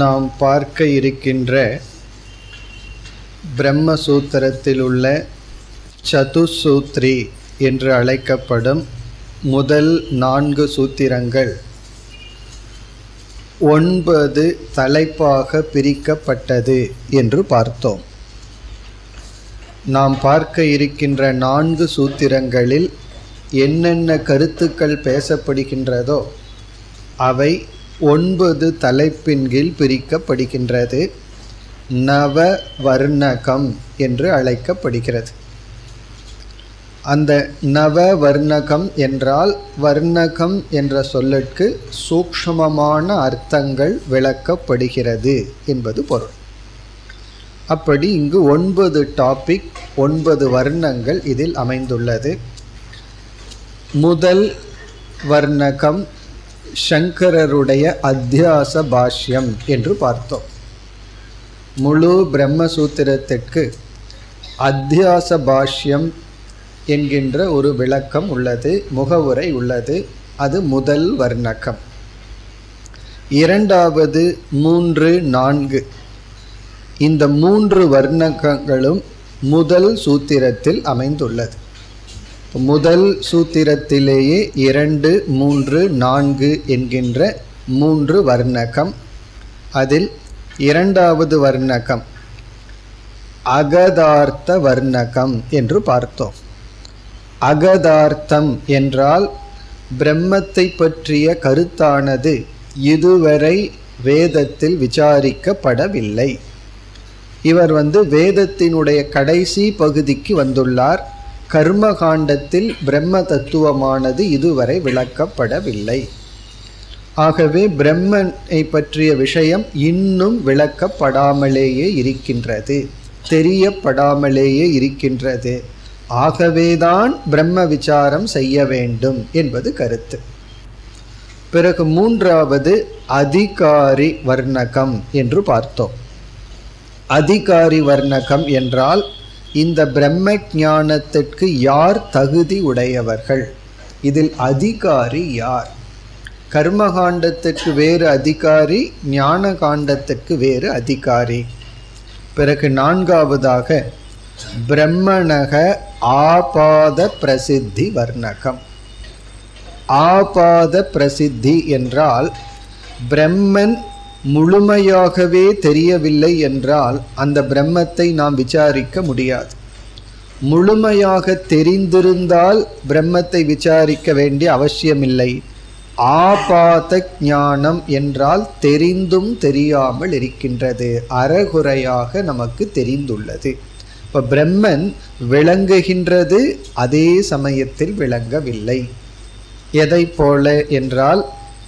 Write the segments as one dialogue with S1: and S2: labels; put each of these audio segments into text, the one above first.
S1: நாம் பார்க்க இருக்கின்ற பிரம்மசூத்திரத்தில் உள்ள சதுசூத்ரி என்று அழைக்கப்படும் முதல் நான்கு சூத்திரங்கள். ஒன்பது தலைப்பாக பிரிக்கப்பட்டது என்று பார்த்தோம். நாம் பார்க்க இருக்கின்ற நான்கு சூத்திரங்களில் என்னென்ன கருத்துக்கள் பேசப்படுகின்றதோ அவை ஒன்பது தலைப்பின் கீழ் பிரிக்கப்படுகின்றது. நவ வர்ணகம் என்று அழைக்கப்படுகிறது. அந்த நவ வர்ணகம் என்றால் வர்ணகம் என்ற சொல்லுக்கு சூக்ஷ்மமான அர்த்தங்கள் விளக்கப்படுகிறது என்பது பொருள். அப்படி இங்கு ஒன்பது டாபிக் ஒன்பது வர்ணங்கள் இதில் அமைந்துள்ளது. முதல் வர்ணகம் சங்கரருடைய அத்தியாச பாஷ்யம் என்று பார்த்தோம். முழு பிரம்மசூத்திரத்திற்கு அத்தியாச பாஷ்யம் என்கின்ற ஒரு விளக்கம் உள்ளது முகவுரை உள்ளது. அது முதல் வர்ணகம். இரண்டாவது மூன்று நான்கு. இந்த மூன்று வர்ணகங்களும் முதல் சூத்திரத்தில் அமைந்துள்ளது. முதல் சூத்திரத்திலேயே இரண்டு மூன்று நான்கு என்கின்ற மூன்று வர்ணகம். அதில் இரண்டாவது வர்ணகம் அகதார்த்த வர்ணகம் என்று பார்த்தோம். அகதார்த்தம் என்றால் பிரம்மத்தை பற்றிய கருத்தானது இதுவரை வேதத்தில் விசாரிக்கப்படவில்லை. இவர் வந்து வேதத்தினுடைய கடைசி பகுதிக்கு வந்துள்ளார். கர்மகாண்டத்தில் பிரம்ம தத்துவமானது இதுவரை விளக்கப்படவில்லை. ஆகவே பிரம்மனை பற்றிய விஷயம் இன்னும் விளக்கப்படாமலேயே இருக்கின்றது தெரியப்படாமலேயே இருக்கின்றது. ஆகவேதான் பிரம்ம விசாரம் செய்ய வேண்டும் என்பது கருத்து. பிறகு மூன்றாவது அதிகாரி வர்ணகம் என்று பார்த்தோம். அதிகாரி வர்ணகம் என்றால் இந்த பிரம்ம ஞானத்திற்கு யார் தகுதி உடையவர்கள்? இதில் அதிகாரி யார்? கர்மகாண்டத்துக்கு வேறு அதிகாரி ஞான காண்டத்துக்கு வேறு அதிகாரி. பிறகு நான்காவதாக பிரம்மணக ஆபாத பிரசித்தி வர்ணகம். ஆபாத பிரசித்தி என்றால் பிரம்மன் முழுமையாகவே தெரியவில்லை என்றால் அந்த பிரம்மத்தை நாம் விசாரிக்க முடியாது. முழுமையாக தெரிந்திருந்தால் பிரம்மத்தை விசாரிக்க வேண்டிய அவசியமில்லை. ஆபாத ஞானம் என்றால் தெரிந்தும் தெரியாமல் இருக்கின்றது. அறகுறையாக நமக்கு தெரிந்துள்ளது. இப்போ பிரம்மன் விளங்குகின்றது அதே சமயத்தில் விளங்கவில்லை. எதை போல என்றால்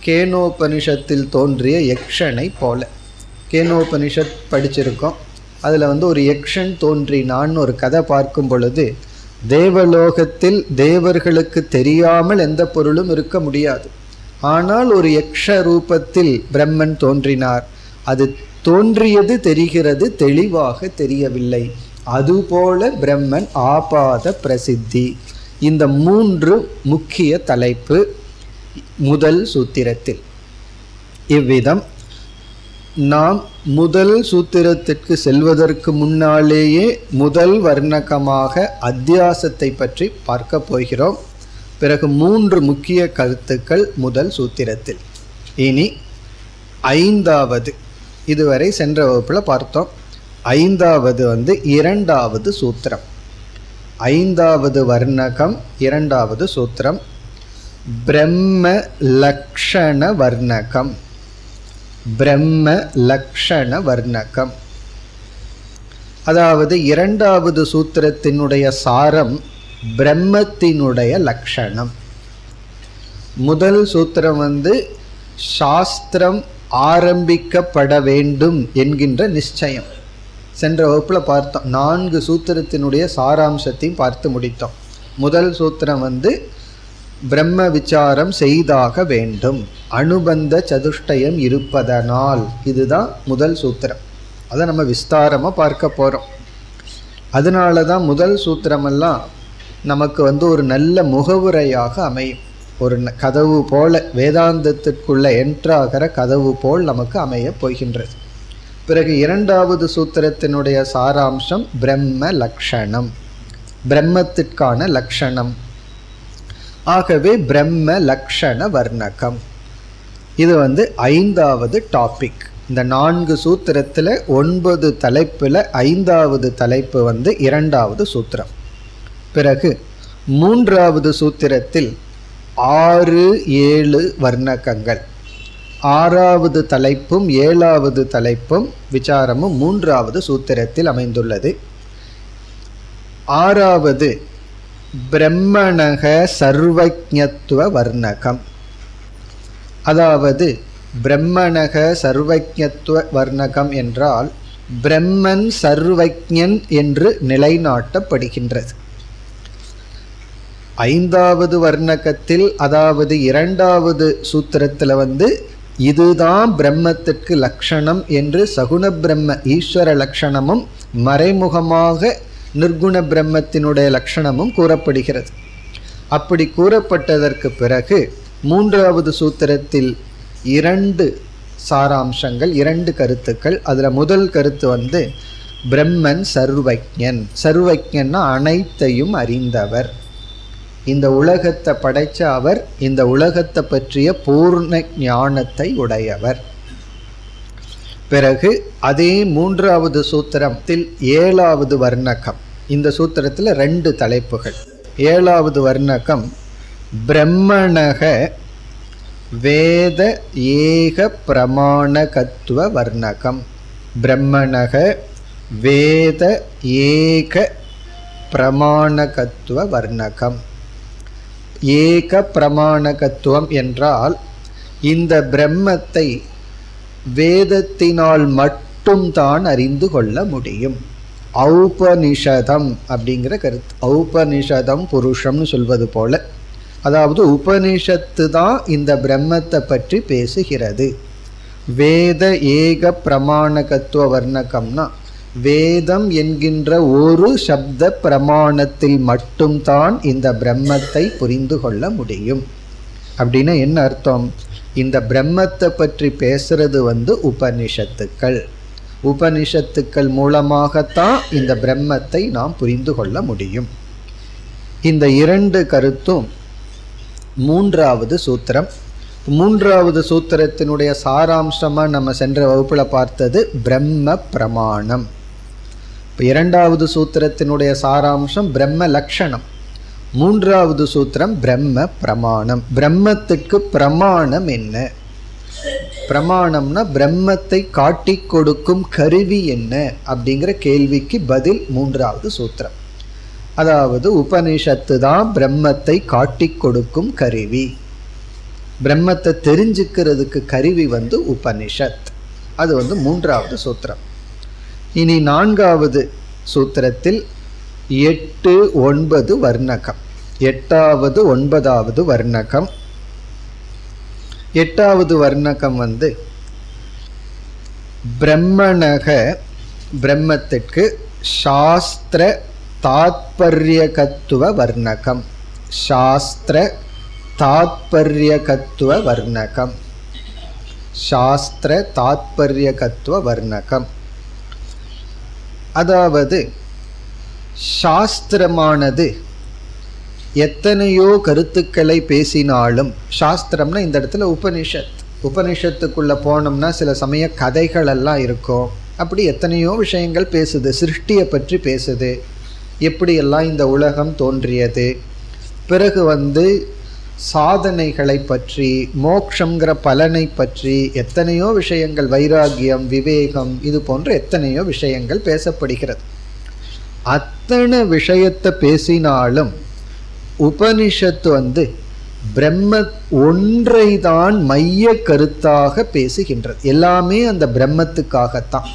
S1: கேனோபனிஷத்தில் தோன்றிய யக்ஷனை போல. கேனோபனிஷத் படிச்சிருக்கோம். அதில் வந்து ஒரு யக்ஷன் தோன்றினான்னு ஒரு கதை பார்க்கும் பொழுது தேவலோகத்தில் தேவர்களுக்கு தெரியாமல் எந்த பொருளும் இருக்க முடியாது. ஆனால் ஒரு யக்ஷ ரூபத்தில் பிரம்மன் தோன்றினார். அது தோன்றியது தெரிகிறது தெளிவாக தெரியவில்லை. அதுபோல பிரம்மன் ஆபாத பிரசித்தி. இந்த மூன்று முக்கிய தலைப்பு. முதல் சூத்திரத்தில். இவ்விதம் நாம் முதல் சூத்திரத்திற்கு செல்வதற்கு முன்னாலேயே முதல் வர்ணகமாக அத்தியாசத்தை பற்றி பார்க்க போகிறோம். பிறகு மூன்று முக்கிய கருத்துக்கள் முதல் சூத்திரத்தில். இனி ஐந்தாவது. இதுவரை சென்ற வகுப்பில் பார்த்தோம். ஐந்தாவது வந்து இரண்டாவது சூத்திரம். ஐந்தாவது வர்ணகம் இரண்டாவது சூத்திரம். பிரம்ம லக்ஷண வர்ணகம் பிரம்ம லக்ஷண வர்ணகம் அதாவது இரண்டாவது சூத்திரத்தினுடைய சாரம் பிரம்மத்தினுடைய லக்ஷணம். முதல் சூத்திரம் வந்து சாஸ்திரம் ஆரம்பிக்கப்பட வேண்டும் என்கின்ற நிச்சயம். சென்ற வகுப்பில் பார்த்தோம். நான்கு சூத்திரத்தினுடைய சாராம்சத்தையும் பார்த்து முடித்தோம். முதல் சூத்திரம் வந்து பிரம்ம விசாரம் செய்தாக வேண்டும். அனுபந்த சதுஷ்டயம் இருப்பதனால் இதுதான் முதல் சூத்திரம். அதை நம்ம விஸ்தாரமாக பார்க்க போகிறோம் அதனால தான் முதல் சூத்திரமெல்லாம் நமக்கு வந்து ஒரு நல்ல முகவுரையாக அமையும். ஒரு கதவு போல வேதாந்தத்திற்குள்ள என்ட்ராகிற கதவு போல் நமக்கு அமையப் போகின்றது. பிறகு இரண்டாவது சூத்திரத்தினுடைய சாராம்சம் பிரம்ம லக்ஷணம். பிரம்மத்திற்கான லக்ஷணம். ஆகவே பிரம்ம லக்ஷண வர்ணகம் இது வந்து ஐந்தாவது டாபிக் இந்த நான்கு சூத்திரத்தில் ஒன்பது தலைப்பில் ஐந்தாவது தலைப்பு வந்து இரண்டாவது சூத்திரம். பிறகு மூன்றாவது சூத்திரத்தில் ஆறு ஏழு வர்ணகங்கள். ஆறாவது தலைப்பும் ஏழாவது தலைப்பும் விசாரமும் மூன்றாவது சூத்திரத்தில் அமைந்துள்ளது. ஆறாவது பிரம்மணக சர்வஜத்துவ வர்ணகம். அதாவது பிரம்மணக சர்வஜத்துவ வர்ணகம் என்றால் பிரம்மன் சர்வஜன் என்று நிலைநாட்டப்படுகின்றது. ஐந்தாவது வர்ணகத்தில் அதாவது இரண்டாவது சூத்திரத்தில் வந்து இதுதான் பிரம்மத்திற்கு லட்சணம் என்று சகுண பிரம்ம ஈஸ்வர லட்சணமும் மறைமுகமாக நிர்குண பிரம்மத்தினுடைய லட்சணமும் கூறப்படுகிறது. அப்படி கூறப்பட்டதற்கு பிறகு மூன்றாவது சூத்திரத்தில் இரண்டு சாராம்சங்கள் இரண்டு கருத்துக்கள். அதில் முதல் கருத்து வந்து பிரம்மன் சர்வஜன் சர்வஜன்னா அனைத்தையும் அறிந்தவர். இந்த உலகத்தை படைத்த அவர் இந்த உலகத்தை பற்றிய பூர்ண ஞானத்தை உடையவர். பிறகு அதே மூன்றாவது சூத்திரத்தில் ஏழாவது வர்ணகம். இந்த சூத்திரத்தில் ரெண்டு தலைப்புகள். ஏழாவது வர்ணகம் பிரம்மணக வேத ஏக பிரமாணகத்துவ வர்ணகம். பிரம்மணக வேத ஏக பிரமாணகத்துவ வர்ணகம். ஏக பிரமாணகத்துவம் என்றால் இந்த பிரம்மத்தை வேதத்தினால் மட்டும்தான் அறிந்து கொள்ள முடியும். ஔபநிஷதம் அப்படிங்கிற கருத்து. ஔபநிஷதம் புருஷம்னு சொல்வது போல. அதாவது உபனிஷத்து தான் இந்த பிரம்மத்தை பற்றி பேசுகிறது. வேத ஏக பிரமாணகத்துவ வர்ணகம்னா வேதம் என்கின்ற ஒரு சப்த பிரமாணத்தில் மட்டும்தான் இந்த பிரம்மத்தை புரிந்து கொள்ள முடியும். அப்படின்னா என்ன அர்த்தம்? இந்த பிரம்மத்தை பற்றி பேசுறது வந்து உபனிஷத்துக்கள். உபனிஷத்துக்கள் மூலமாகத்தான் இந்த பிரம்மத்தை நாம் புரிந்து கொள்ள முடியும். இந்த இரண்டு கருத்தும் மூன்றாவது சூத்திரம். மூன்றாவது சூத்திரத்தினுடைய சாராம்சமாக நம்ம சென்ற வகுப்பில் பார்த்தது பிரம்ம பிரமாணம். இப்போ இரண்டாவது சூத்திரத்தினுடைய சாராம்சம் பிரம்ம லக்ஷணம். மூன்றாவது சூத்திரம் பிரம்ம பிரமாணம். பிரம்மத்துக்கு பிரமாணம் என்ன? பிரமாணம்னா பிரம்மத்தை காட்டி கொடுக்கும் கருவி என்ன? அப்படிங்கிற கேள்விக்கு பதில் மூன்றாவது சூத்திரம். அதாவது உபனிஷத்து தான் பிரம்மத்தை காட்டி கொடுக்கும் கருவி. பிரம்மத்தை தெரிஞ்சுக்கிறதுக்கு கருவி வந்து உபனிஷத். அது வந்து மூன்றாவது சூத்திரம். இனி நான்காவது சூத்திரத்தில் எட்டு ஒன்பது வர்ணகம். எட்டாவது ஒன்பதாவது வர்ணகம். எட்டாவது வர்ணகம் வந்து பிரம்மணக பிரம்மத்திற்கு சாஸ்திர தாத்பரியகத்துவ வர்ணகம். சாஸ்திர தாத்பரியகத்துவ வர்ணகம். சாஸ்திர தாத்பரியகத்துவ வர்ணகம். அதாவது சாஸ்திரமானது எத்தனையோ கருத்துக்களை பேசினாலும் சாஸ்திரம்னா இந்த இடத்துல உபனிஷத். உபனிஷத்துக்குள்ளே போனோம்னா சில சமய கதைகளெல்லாம் இருக்கும். அப்படி எத்தனையோ விஷயங்கள் பேசுது சிருஷ்டியை பற்றி பேசுது. எப்படியெல்லாம் இந்த உலகம் தோன்றியது? பிறகு வந்து சாதனைகளை பற்றி மோக்ஷங்கிற பலனை பற்றி எத்தனையோ விஷயங்கள் வைராகியம் விவேகம் இது போன்ற எத்தனையோ விஷயங்கள் பேசப்படுகிறது. அத்தனை விஷயத்தை பேசினாலும் உபனிஷத்து வந்து பிரம்ம ஒன்றை தான் மைய கருத்தாக பேசுகின்றது. எல்லாமே அந்த பிரம்மத்துக்காகத்தான்.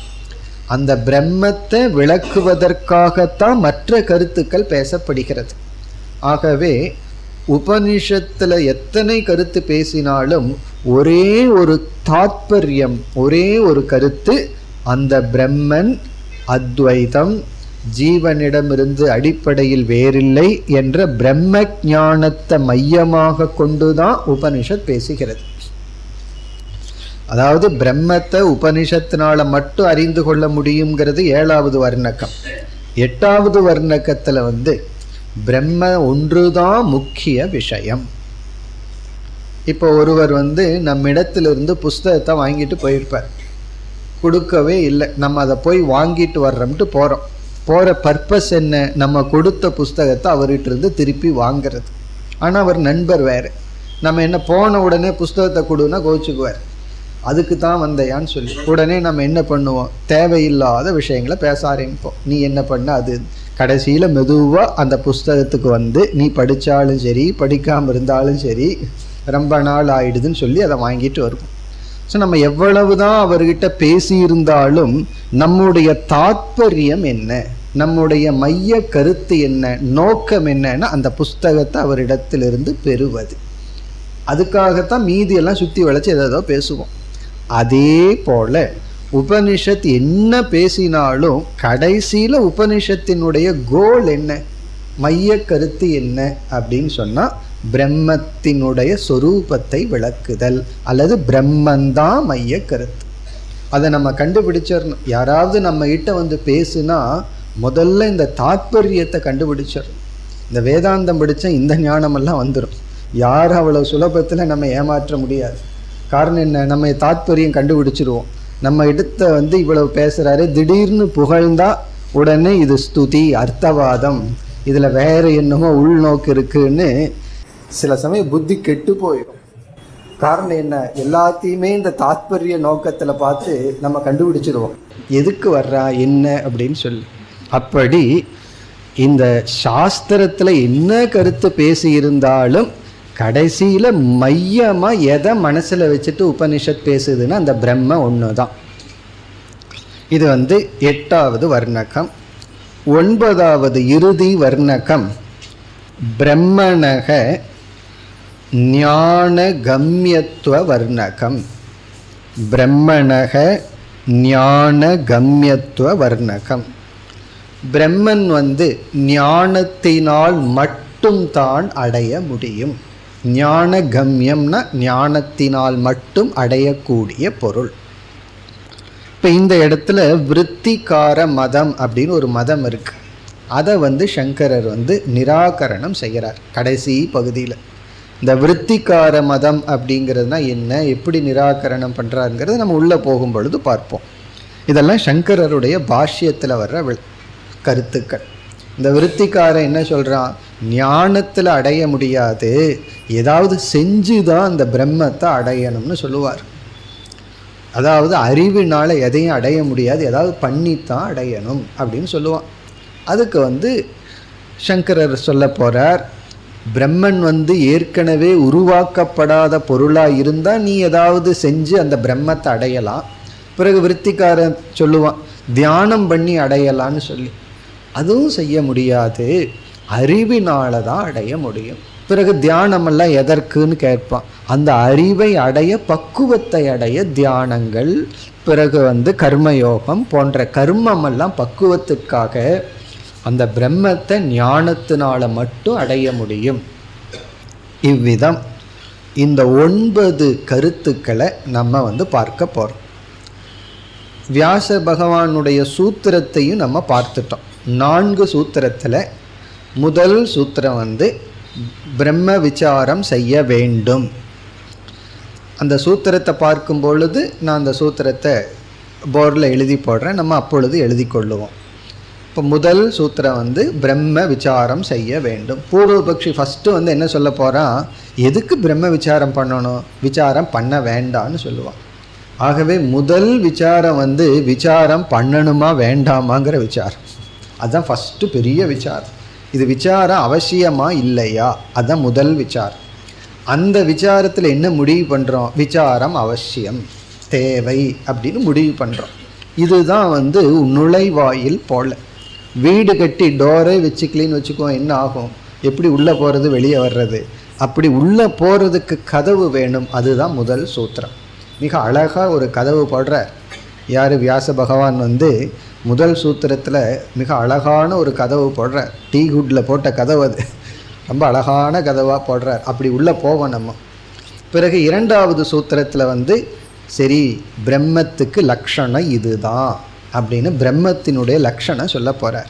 S1: அந்த பிரம்மத்தை விளக்குவதற்காகத்தான் மற்ற கருத்துக்கள் பேசப்படுகிறது. ஆகவே உபனிஷத்தில் எத்தனை கருத்து பேசினாலும் ஒரே ஒரு தாத்பரியம் ஒரே ஒரு கருத்து அந்த பிரம்மன் அத்வைதம் ஜீவனிடமிருந்து அடிப்படையில் வேறில்லை என்ற பிரம்ம ஞானத்தை மையமாக கொண்டுதான் உபனிஷத் பேசுகிறது. அதாவது பிரம்மத்தை உபனிஷத்தினால மட்டும் அறிந்து கொள்ள முடியுங்கிறது ஏழாவது வர்ணக்கம். எட்டாவது வர்ணக்கத்தில் வந்து பிரம்ம ஒன்றுதான் முக்கிய விஷயம். இப்போ ஒருவர் வந்து நம்மிடத்திலிருந்து புஸ்தகத்தை வாங்கிட்டு போயிருப்பார். கொடுக்கவே இல்லை. நம்ம அதை போய் வாங்கிட்டு வர்றோம்ட்டு போகிறோம் போகிற பர்பஸ் என்ன? நம்ம கொடுத்த புஸ்தகத்தை அவர்கிட்ட இருந்து திருப்பி வாங்கிறது. ஆனால் அவர் நண்பர் வேறு. நம்ம என்ன போன உடனே புஸ்தகத்தை கொடுன்னா கோச்சுக்குவார் அதுக்கு தான் வந்தையான்னு சொல்லி. உடனே நம்ம என்ன பண்ணுவோம்? தேவையில்லாத விஷயங்களை பேச ஆரம்பிப்போம். நீ என்ன பண்ண? அது கடைசியில் மெதுவாக அந்த புஸ்தகத்துக்கு வந்து நீ படித்தாலும் சரி படிக்காமல் இருந்தாலும் சரி ரொம்ப நாள் ஆயிடுதுன்னு சொல்லி அதை வாங்கிட்டு வருவோம். ஸோ நம்ம எவ்வளவு தான் அவர்கிட்ட பேசியிருந்தாலும் நம்முடைய தாத்பரியம் என்ன? நம்முடைய மைய கருத்து என்ன நோக்கம் என்னன்னா அந்த புஸ்தகத்தை அவரிடத்திலிருந்து பெறுவது. அதுக்காகத்தான் மீதியெல்லாம் சுற்றி வளைச்சி ஏதோ பேசுவோம். அதே போல் உபனிஷத் என்ன பேசினாலும் கடைசியில் உபனிஷத்தினுடைய கோல் என்ன மைய கருத்து என்ன அப்படின்னு சொன்னால் பிரம்மத்தினுடைய சொரூபத்தை விளக்குதல் அல்லது பிரம்மந்தான் மைய கருத்து. அதை நம்ம கண்டுபிடிச்சிடணும். யாராவது நம்ம கிட்ட வந்து பேசுனா முதல்ல இந்த தாத்பரியத்தை கண்டுபிடிச்சார். இந்த வேதாந்தம் படித்தா இந்த ஞானமெல்லாம் வந்துடும் யார் அவ்வளோ சுலபத்தில் நம்ம ஏமாற்ற முடியாது. காரணம் என்ன? நம்ம தாத்பரியம் கண்டுபிடிச்சிருவோம். நம்ம இடத்த வந்து இவ்வளவு பேசுகிறாரு திடீர்னு புகழ்ந்தா உடனே இது ஸ்துதி அர்த்தவாதம். இதில் வேற என்னமோ உள்நோக்கு இருக்குன்னு சில சமயம் புத்தி கெட்டு போயிடும் காரணம் என்ன? எல்லாத்தையுமே இந்த தாத்பரிய நோக்கத்தில் பார்த்து நம்ம கண்டுபிடிச்சிருவோம். எதுக்கு வர்றா? என்ன? அப்படின்னு சொல்லி. அப்படி இந்த சாஸ்திரத்தில் என்ன கருத்து பேசியிருந்தாலும் கடைசியில் மையமாக எதை மனசில் வச்சுட்டு உபனிஷத் பேசுதுன்னா அந்த பிரம்ம ஒன்று தான் இது வந்து எட்டாவது வர்ணகம். ஒன்பதாவது இறுதி வர்ணகம். பிரம்மணக ஞான கம்யத்துவ வர்ணகம். பிரம்மணக ஞான கம்யத்துவ வர்ணகம். பிரம்மன் வந்து ஞானத்தினால் மட்டும் தான் அடைய முடியும். ஞான கம்யம்னா ஞானத்தினால் மட்டும் அடையக்கூடிய பொருள். இப்போ இந்த இடத்துல விற்த்திகார மதம் அப்படின்னு ஒரு மதம் இருக்கு. அதை வந்து சங்கரர் வந்து நிராகரணம் செய்கிறார் கடைசி பகுதியில். இந்த விற்த்திகார மதம் அப்படிங்கிறதுனா என்ன எப்படி நிராகரணம் பண்ணுறாருங்கிறத நம்ம உள்ளே போகும் பொழுது பார்ப்போம். இதெல்லாம் சங்கரருடைய பாஷ்யத்தில் வர்ற கருத்துக்கள். இந்த விருத்திக்காரன் என்ன சொல்கிறான் ஞானத்தில் அடைய முடியாது. ஏதாவது செஞ்சு தான் அந்த பிரம்மத்தை அடையணும்னு சொல்லுவார். அதாவது அறிவினால் எதையும் அடைய முடியாது. ஏதாவது பண்ணித்தான் அடையணும் அப்படின்னு சொல்லுவான். அதுக்கு வந்து சங்கரர் சொல்ல போகிறார் பிரம்மன் வந்து ஏற்கனவே உருவாக்கப்படாத பொருளாக இருந்தால் நீ ஏதாவது செஞ்சு அந்த பிரம்மத்தை அடையலாம். பிறகு விருத்திக்காரன் சொல்லுவான் தியானம் பண்ணி அடையலான்னு சொல்லி. அதுவும் செய்ய முடியாது. அறிவினால தான் அடைய முடியும். பிறகு தியானமெல்லாம் எதற்குன்னு கேட்பான். அந்த அறிவை அடைய பக்குவத்தை அடைய தியானங்கள் பிறகு வந்து கர்மயோகம் போன்ற கர்மமெல்லாம் பக்குவத்துக்காக அந்த பிரம்மத்தை ஞானத்தினால மட்டும் அடைய முடியும். இவ்விதம் இந்த ஒன்பது கருத்துக்களை நம்ம வந்து பார்க்க போகிறோம் வியாச பகவானுடைய சூத்திரத்தையும் நம்ம பார்த்துட்டோம். நான்கு சூத்திரத்தில் முதல் சூத்திரம் வந்து பிரம்ம விசாரம் செய்ய வேண்டும். அந்த சூத்திரத்தை பார்க்கும் பொழுது நான் அந்த சூத்திரத்தை போர்டில் எழுதி போடுறேன். நம்ம அப்பொழுது எழுதி கொள்ளுவோம். இப்போ முதல் சூத்திரம் வந்து பிரம்ம விசாரம் செய்ய வேண்டும். பூர்வபக்ஷி ஃபஸ்ட்டு வந்து என்ன சொல்ல போகிறான் எதுக்கு பிரம்ம விசாரம் பண்ணணும்? விசாரம் பண்ண வேண்டான்னு சொல்லுவான் ஆகவே முதல் விசாரம் வந்து விசாரம் பண்ணணுமா வேண்டாமாங்கிற விசாரம். அதுதான் ஃபஸ்ட்டு பெரிய விசார். இது விசாரம் அவசியமா இல்லையா? அதுதான் முதல் விசாரம் அந்த விசாரத்தில் என்ன முடிவு பண்ணுறோம் விசாரம் அவசியம் தேவை அப்படின்னு முடிவு பண்ணுறோம் இதுதான் வந்து நுழைவாயில் போல. வீடு கட்டி டோரே வச்சுக்கலின்னு வச்சுக்கோ என்ன ஆகும்? எப்படி உள்ளே போகிறது வெளியே வர்றது? அப்படி உள்ளே போகிறதுக்கு கதவு வேணும். அதுதான் முதல் சூத்திரம். மிக அழகாக ஒரு கதவு போடுற. யார்? வியாச பகவான் வந்து முதல் சூத்திரத்தில் மிக அழகான ஒரு கதவு போடுறார். டீ குட்டில் போட்ட கதவு அது. ரொம்ப அழகான கதவாக போடுறார். அப்படி உள்ளே போவோம் நம்ம. பிறகு இரண்டாவது சூத்திரத்தில் வந்து சரி பிரம்மத்துக்கு லக்ஷணம் இதுதான் அப்படின்னு பிரம்மத்தினுடைய லக்ஷணம் சொல்ல போகிறார்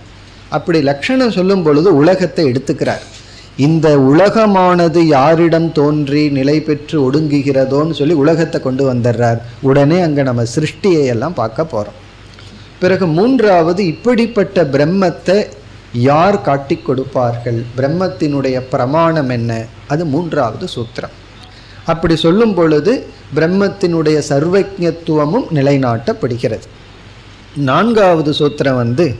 S1: அப்படி லக்ஷணம் சொல்லும் பொழுது உலகத்தை எடுத்துக்கிறார். இந்த உலகமானது யாரிடம் தோன்றி நிலை பெற்று ஒடுங்குகிறதோன்னு சொல்லி உலகத்தை கொண்டு வந்துடுறார். உடனே அங்கே நம்ம சிருஷ்டியை எல்லாம் பார்க்க போகிறோம் பிறகு மூன்றாவது இப்படிப்பட்ட பிரம்மத்தை யார் காட்டி கொடுப்பார்கள்? பிரம்மத்தினுடைய பிரமாணம் என்ன? அது மூன்றாவது சூத்திரம். அப்படி சொல்லும் பொழுது பிரம்மத்தினுடைய சர்வஜத்துவமும் நிலைநாட்டப்படுகிறது. நான்காவது சூத்திரம் வந்து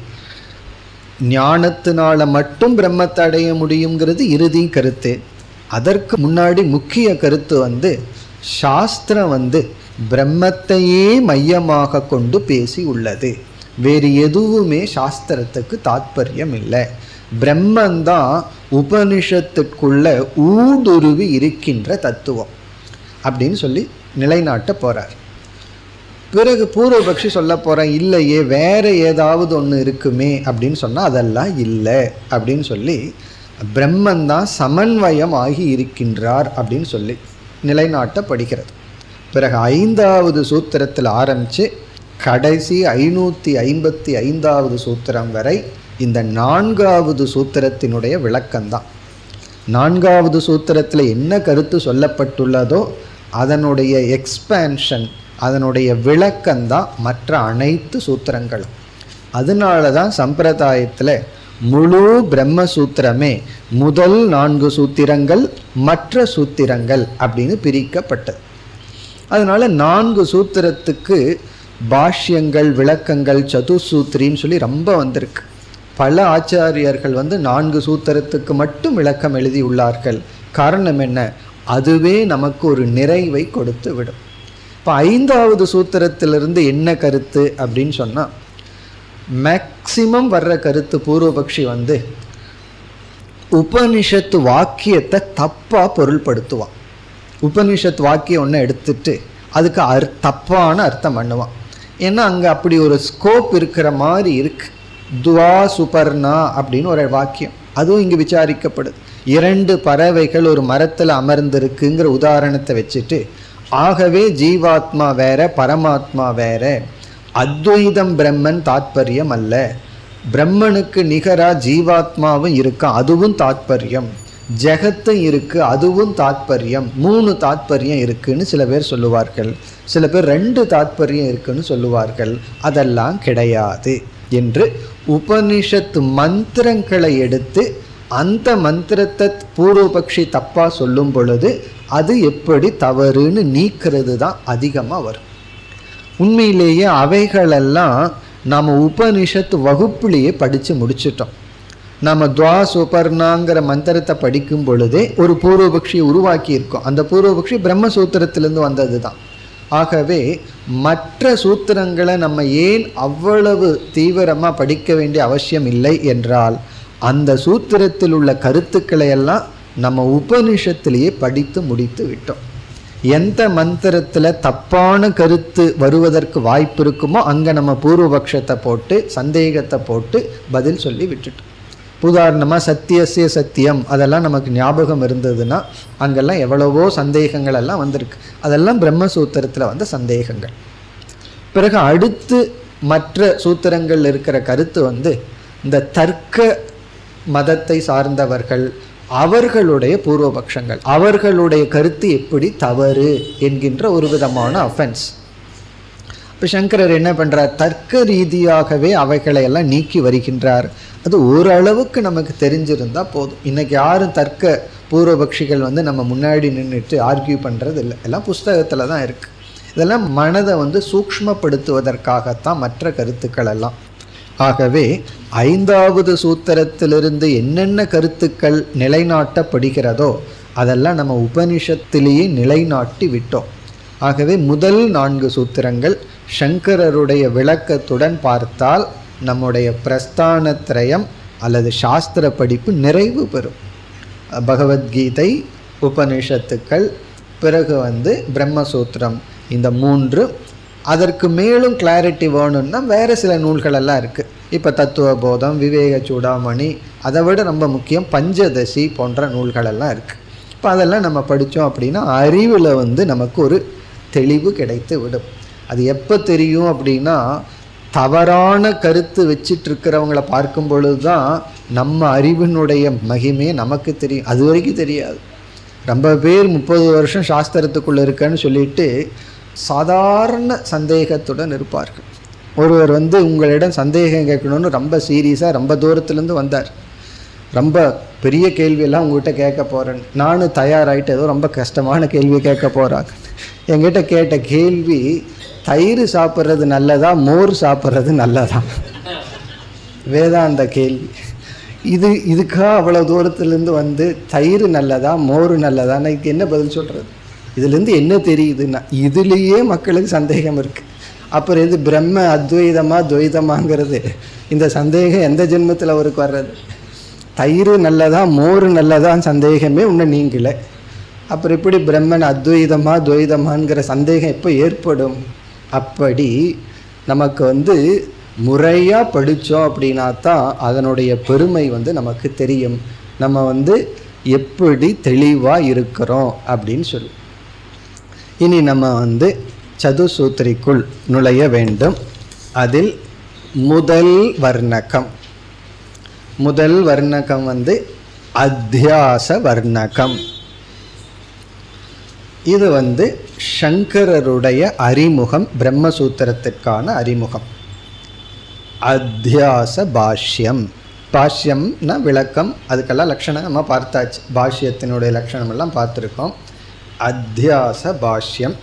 S1: ஞானத்தினால மட்டும் பிரம்மத்தை அடைய முடியுங்கிறது இறுதி கருத்து. அதற்கு முன்னாடி முக்கிய கருத்து வந்து சாஸ்திரம் வந்து பிரம்மத்தையே மையமாக கொண்டு பேசி உள்ளது. வேறு எதுவுமே சாஸ்திரத்துக்கு தாத்பரியம் இல்லை பிரம்மந்தான் உபனிஷத்துக்குள்ள ஊடுருவி இருக்கின்ற தத்துவம் அப்படின்னு சொல்லி நிலைநாட்ட போறார். பிறகு பூர்வபக்ஷி சொல்ல போகிறேன் இல்லையே வேற ஏதாவது ஒன்று இருக்குமே அப்படின்னு சொன்னால் அதெல்லாம் இல்லை அப்படின்னு சொல்லி பிரம்மந்தான் சமன்வயம் ஆகி இருக்கின்றார் அப்படின்னு சொல்லி நிலைநாட்டப்படுகிறது. பிறகு ஐந்தாவது சூத்திரத்தில் ஆரம்பித்து கடைசி ஐநூற்றி ஐம்பத்தி ஐந்தாவது சூத்திரம் வரை இந்த நான்காவது சூத்திரத்தினுடைய விளக்கம்தான். நான்காவது சூத்திரத்தில் என்ன கருத்து சொல்லப்பட்டுள்ளதோ அதனுடைய எக்ஸ்பேன்ஷன் அதனுடைய விளக்கம்தான் மற்ற அனைத்து சூத்திரங்களும். அதனால தான் சம்பிரதாயத்தில் முழு பிரம்மசூத்திரமே முதல் நான்கு சூத்திரங்கள் மற்ற சூத்திரங்கள் அப்படின்னு பிரிக்கப்பட்டது. அதனால் நான்கு சூத்திரத்துக்கு பாஷ்யங்கள் விளக்கங்கள் சதுசூத்திரின்னு சொல்லி ரொம்ப வந்திருக்கு. பல ஆச்சாரியர்கள் வந்து நான்கு சூத்திரத்துக்கு மட்டும் விளக்கம் எழுதியுள்ளார்கள். காரணம் என்ன? அதுவே நமக்கு ஒரு நிறைவை கொடுத்து விடும். இப்போ ஐந்தாவது சூத்திரத்திலிருந்து என்ன கருத்து அப்படின்னு சொன்னால் மேக்சிமம் வர்ற கருத்து பூர்வபக்ஷி வந்து உபனிஷத்து வாக்கியத்தை தப்பாக பொருள்படுத்துவான். உபனிஷத் வாக்கியம் ஒன்று எடுத்துட்டு அதுக்கு அர் தப்பான அர்த்தம் பண்ணுவான். ஏன்னா அங்கே அப்படி ஒரு ஸ்கோப் இருக்கிற மாதிரி இருக்கு. துவா சுபர்ணா அப்படின்னு ஒரு வாக்கியம். அதுவும் இங்கே விசாரிக்கப்படுது. இரண்டு பறவைகள் ஒரு மரத்தில் அமர்ந்திருக்குங்கிற உதாரணத்தை வச்சுட்டு ஆகவே ஜீவாத்மா வேற பரமாத்மா வேற அத்வைதம் பிரம்மன் தாத்பரியம் அல்ல. பிரம்மனுக்கு நிகராக ஜீவாத்மாவும் இருக்கா அதுவும் தாத்பரியம். ஜெகத்தும் இருக்குது அதுவும் தாத்பரியம். மூணு தாத்பரியம் இருக்குதுன்னு சில பேர் சொல்லுவார்கள். சில பேர் ரெண்டு தாத்பரியம் இருக்குன்னு சொல்லுவார்கள். அதெல்லாம் கிடையாது என்று உபனிஷத்து மந்திரங்களை எடுத்து அந்த மந்திரத்தை பூர்வபக்ஷி தப்பாக சொல்லும் பொழுது அது எப்படி தவறுன்னு நீக்கிறது தான் அதிகமாக வரும். உண்மையிலேயே அவைகளெல்லாம் நாம் உபனிஷத்து வகுப்புலேயே படித்து முடிச்சிட்டோம். நம்ம துவா சுபர்ணாங்கிற மந்திரத்தை படிக்கும் பொழுதே ஒரு பூர்வபக்ஷியை உருவாக்கி இருக்கோம் அந்த பூர்வபக்ஷி பிரம்மசூத்திரத்திலிருந்து வந்தது தான் ஆகவே மற்ற சூத்திரங்களை நம்ம ஏன் அவ்வளவு தீவிரமாக படிக்க வேண்டிய அவசியம் இல்லை என்றால் அந்த சூத்திரத்தில் உள்ள கருத்துக்களை எல்லாம் நம்ம உபனிஷத்திலேயே படித்து முடித்து விட்டோம். எந்த மந்திரத்தில் தப்பான கருத்து வருவதற்கு வாய்ப்பு இருக்குமோ அங்கே நம்ம பூர்வபக்ஷத்தை போட்டு சந்தேகத்தை போட்டு பதில் சொல்லி விட்டுட்டோம். உதாரணமாக சத்தியசிய சத்தியம் அதெல்லாம் நமக்கு ஞாபகம் இருந்ததுன்னா அங்கெல்லாம் எவ்வளவோ சந்தேகங்கள் எல்லாம் வந்திருக்கு. அதெல்லாம் பிரம்மசூத்திரத்தில் வந்த சந்தேகங்கள். பிறகு அடுத்து மற்ற சூத்திரங்கள் இருக்கிற கருத்து வந்து இந்த தர்க்க மதத்தை சார்ந்தவர்கள் அவர்களுடைய பூர்வபக்ஷங்கள் அவர்களுடைய கருத்து எப்படி தவறு என்கின்ற ஒரு விதமான அஃபென்ஸ் இப்போ சங்கரர் என்ன பண்ணுறார் தர்க்க ரீதியாகவே அவைகளை எல்லாம் நீக்கி வருகின்றார். அது ஓரளவுக்கு நமக்கு தெரிஞ்சிருந்தால் போதும். இன்றைக்கி யாரும் தர்க்க பூர்வபக்ஷிகள் வந்து நம்ம முன்னாடி நின்றுட்டு ஆர்கியூ பண்ணுறது இல்லை எல்லாம் புஸ்தகத்தில் தான் இருக்குது இதெல்லாம் மனதை வந்து சூக்ஷ்மப்படுத்துவதற்காகத்தான் மற்ற கருத்துக்கள் எல்லாம். ஆகவே ஐந்தாவது சூத்திரத்திலிருந்து என்னென்ன கருத்துக்கள் நிலைநாட்டப்படுகிறதோ அதெல்லாம் நம்ம உபனிஷத்திலேயே நிலைநாட்டி விட்டோம். ஆகவே முதல் நான்கு சூத்திரங்கள் சங்கரருடைய விளக்கத்துடன் பார்த்தால் நம்முடைய பிரஸ்தானத்திரயம் அல்லது சாஸ்திர படிப்பு நிறைவு பெறும். பகவத்கீதை உபனிஷத்துக்கள் பிறகு வந்து பிரம்மசூத்திரம் இந்த மூன்று. அதற்கு மேலும் கிளாரிட்டி வேணும்னா வேறு சில நூல்களெல்லாம் இருக்குது இப்போ தத்துவ போதம் விவேக சூடாமணி அதை விட ரொம்ப முக்கியம் பஞ்சதசி போன்ற நூல்களெல்லாம் இருக்குது இப்போ அதெல்லாம் நம்ம படித்தோம் அப்படின்னா அறிவில் வந்து நமக்கு ஒரு தெளிவு கிடைத்து விடும். அது எப்போ தெரியும் அப்படின்னா தவறான கருத்து வச்சிட்டு இருக்கிறவங்கள பார்க்கும் பொழுது தான் நம்ம அறிவினுடைய மகிமே நமக்கு தெரியும். அது வரைக்கும் தெரியாது. ரொம்ப பேர் முப்பது வருஷம் சாஸ்திரத்துக்குள்ளே இருக்கேன்னு சொல்லிட்டு சாதாரண சந்தேகத்துடன் இருப்பார்கள். ஒருவர் வந்து உங்களிடம் சந்தேகம் கேட்கணும்னு ரொம்ப சீரியஸாக ரொம்ப தூரத்துலேருந்து வந்தார். ரொம்ப பெரிய கேள்வியெல்லாம் உங்கள்கிட்ட கேட்க போகிறேன் நானும் தயாராகிட்டு ஏதோ ரொம்ப கஷ்டமான கேள்வி கேட்க போகிறாங்க என்கிட்ட கேட்ட கேள்வி தயிர் சாப்பிட்றது நல்லதா? மோர் சாப்பிட்றது நல்லதா? வேதாந்த கேள்வி. இது இதுக்காக அவ்வளோ தூரத்துலேருந்து வந்து தயிர் நல்லதா மோர் நல்லதா இதுக்கு என்ன பதில் சொல்கிறது இதுலேருந்து என்ன தெரியுதுன்னா இதுலேயே மக்களுக்கு சந்தேகம் இருக்குது அப்புறம் இது பிரம்ம அத்வைதமாக துவைதமாங்கிறது. இந்த சந்தேகம் எந்த ஜென்மத்தில் அவருக்கு வர்றது? தயிர் நல்லதா மோர் நல்லதான்னு சந்தேகமே இன்னும் நீங்கலை. அப்புறம் எப்படி பிரம்மன் அத்வைதமாக துவைதமாங்கிற சந்தேகம் எப்போ ஏற்படும்? அப்படி நமக்கு வந்து முறையாக படித்தோம் அப்படின்னா தான் அதனுடைய பெருமை வந்து நமக்கு தெரியும். நம்ம வந்து எப்படி தெளிவாக இருக்கிறோம் அப்படின்னு சொல்லி. இனி நம்ம வந்து சதுசூத்திரிக்குள் நுழைய வேண்டும். அதில் முதல் வர்ணகம். முதல் வர்ணகம் வந்து அத்தியாச வர்ணகம். இது வந்து சங்கரருடைய அறிமுகம் பிரம்மசூத்திரத்திற்கான அறிமுகம். அத்தியாச பாஷ்யம். பாஷ்யம்னா விளக்கம். அதுக்கெல்லாம் லட்சணம் நம்ம பார்த்தாச்சு. பாஷ்யத்தினுடைய லட்சணம் எல்லாம் பார்த்துருக்கோம். அத்தியாச பாஷ்யம்.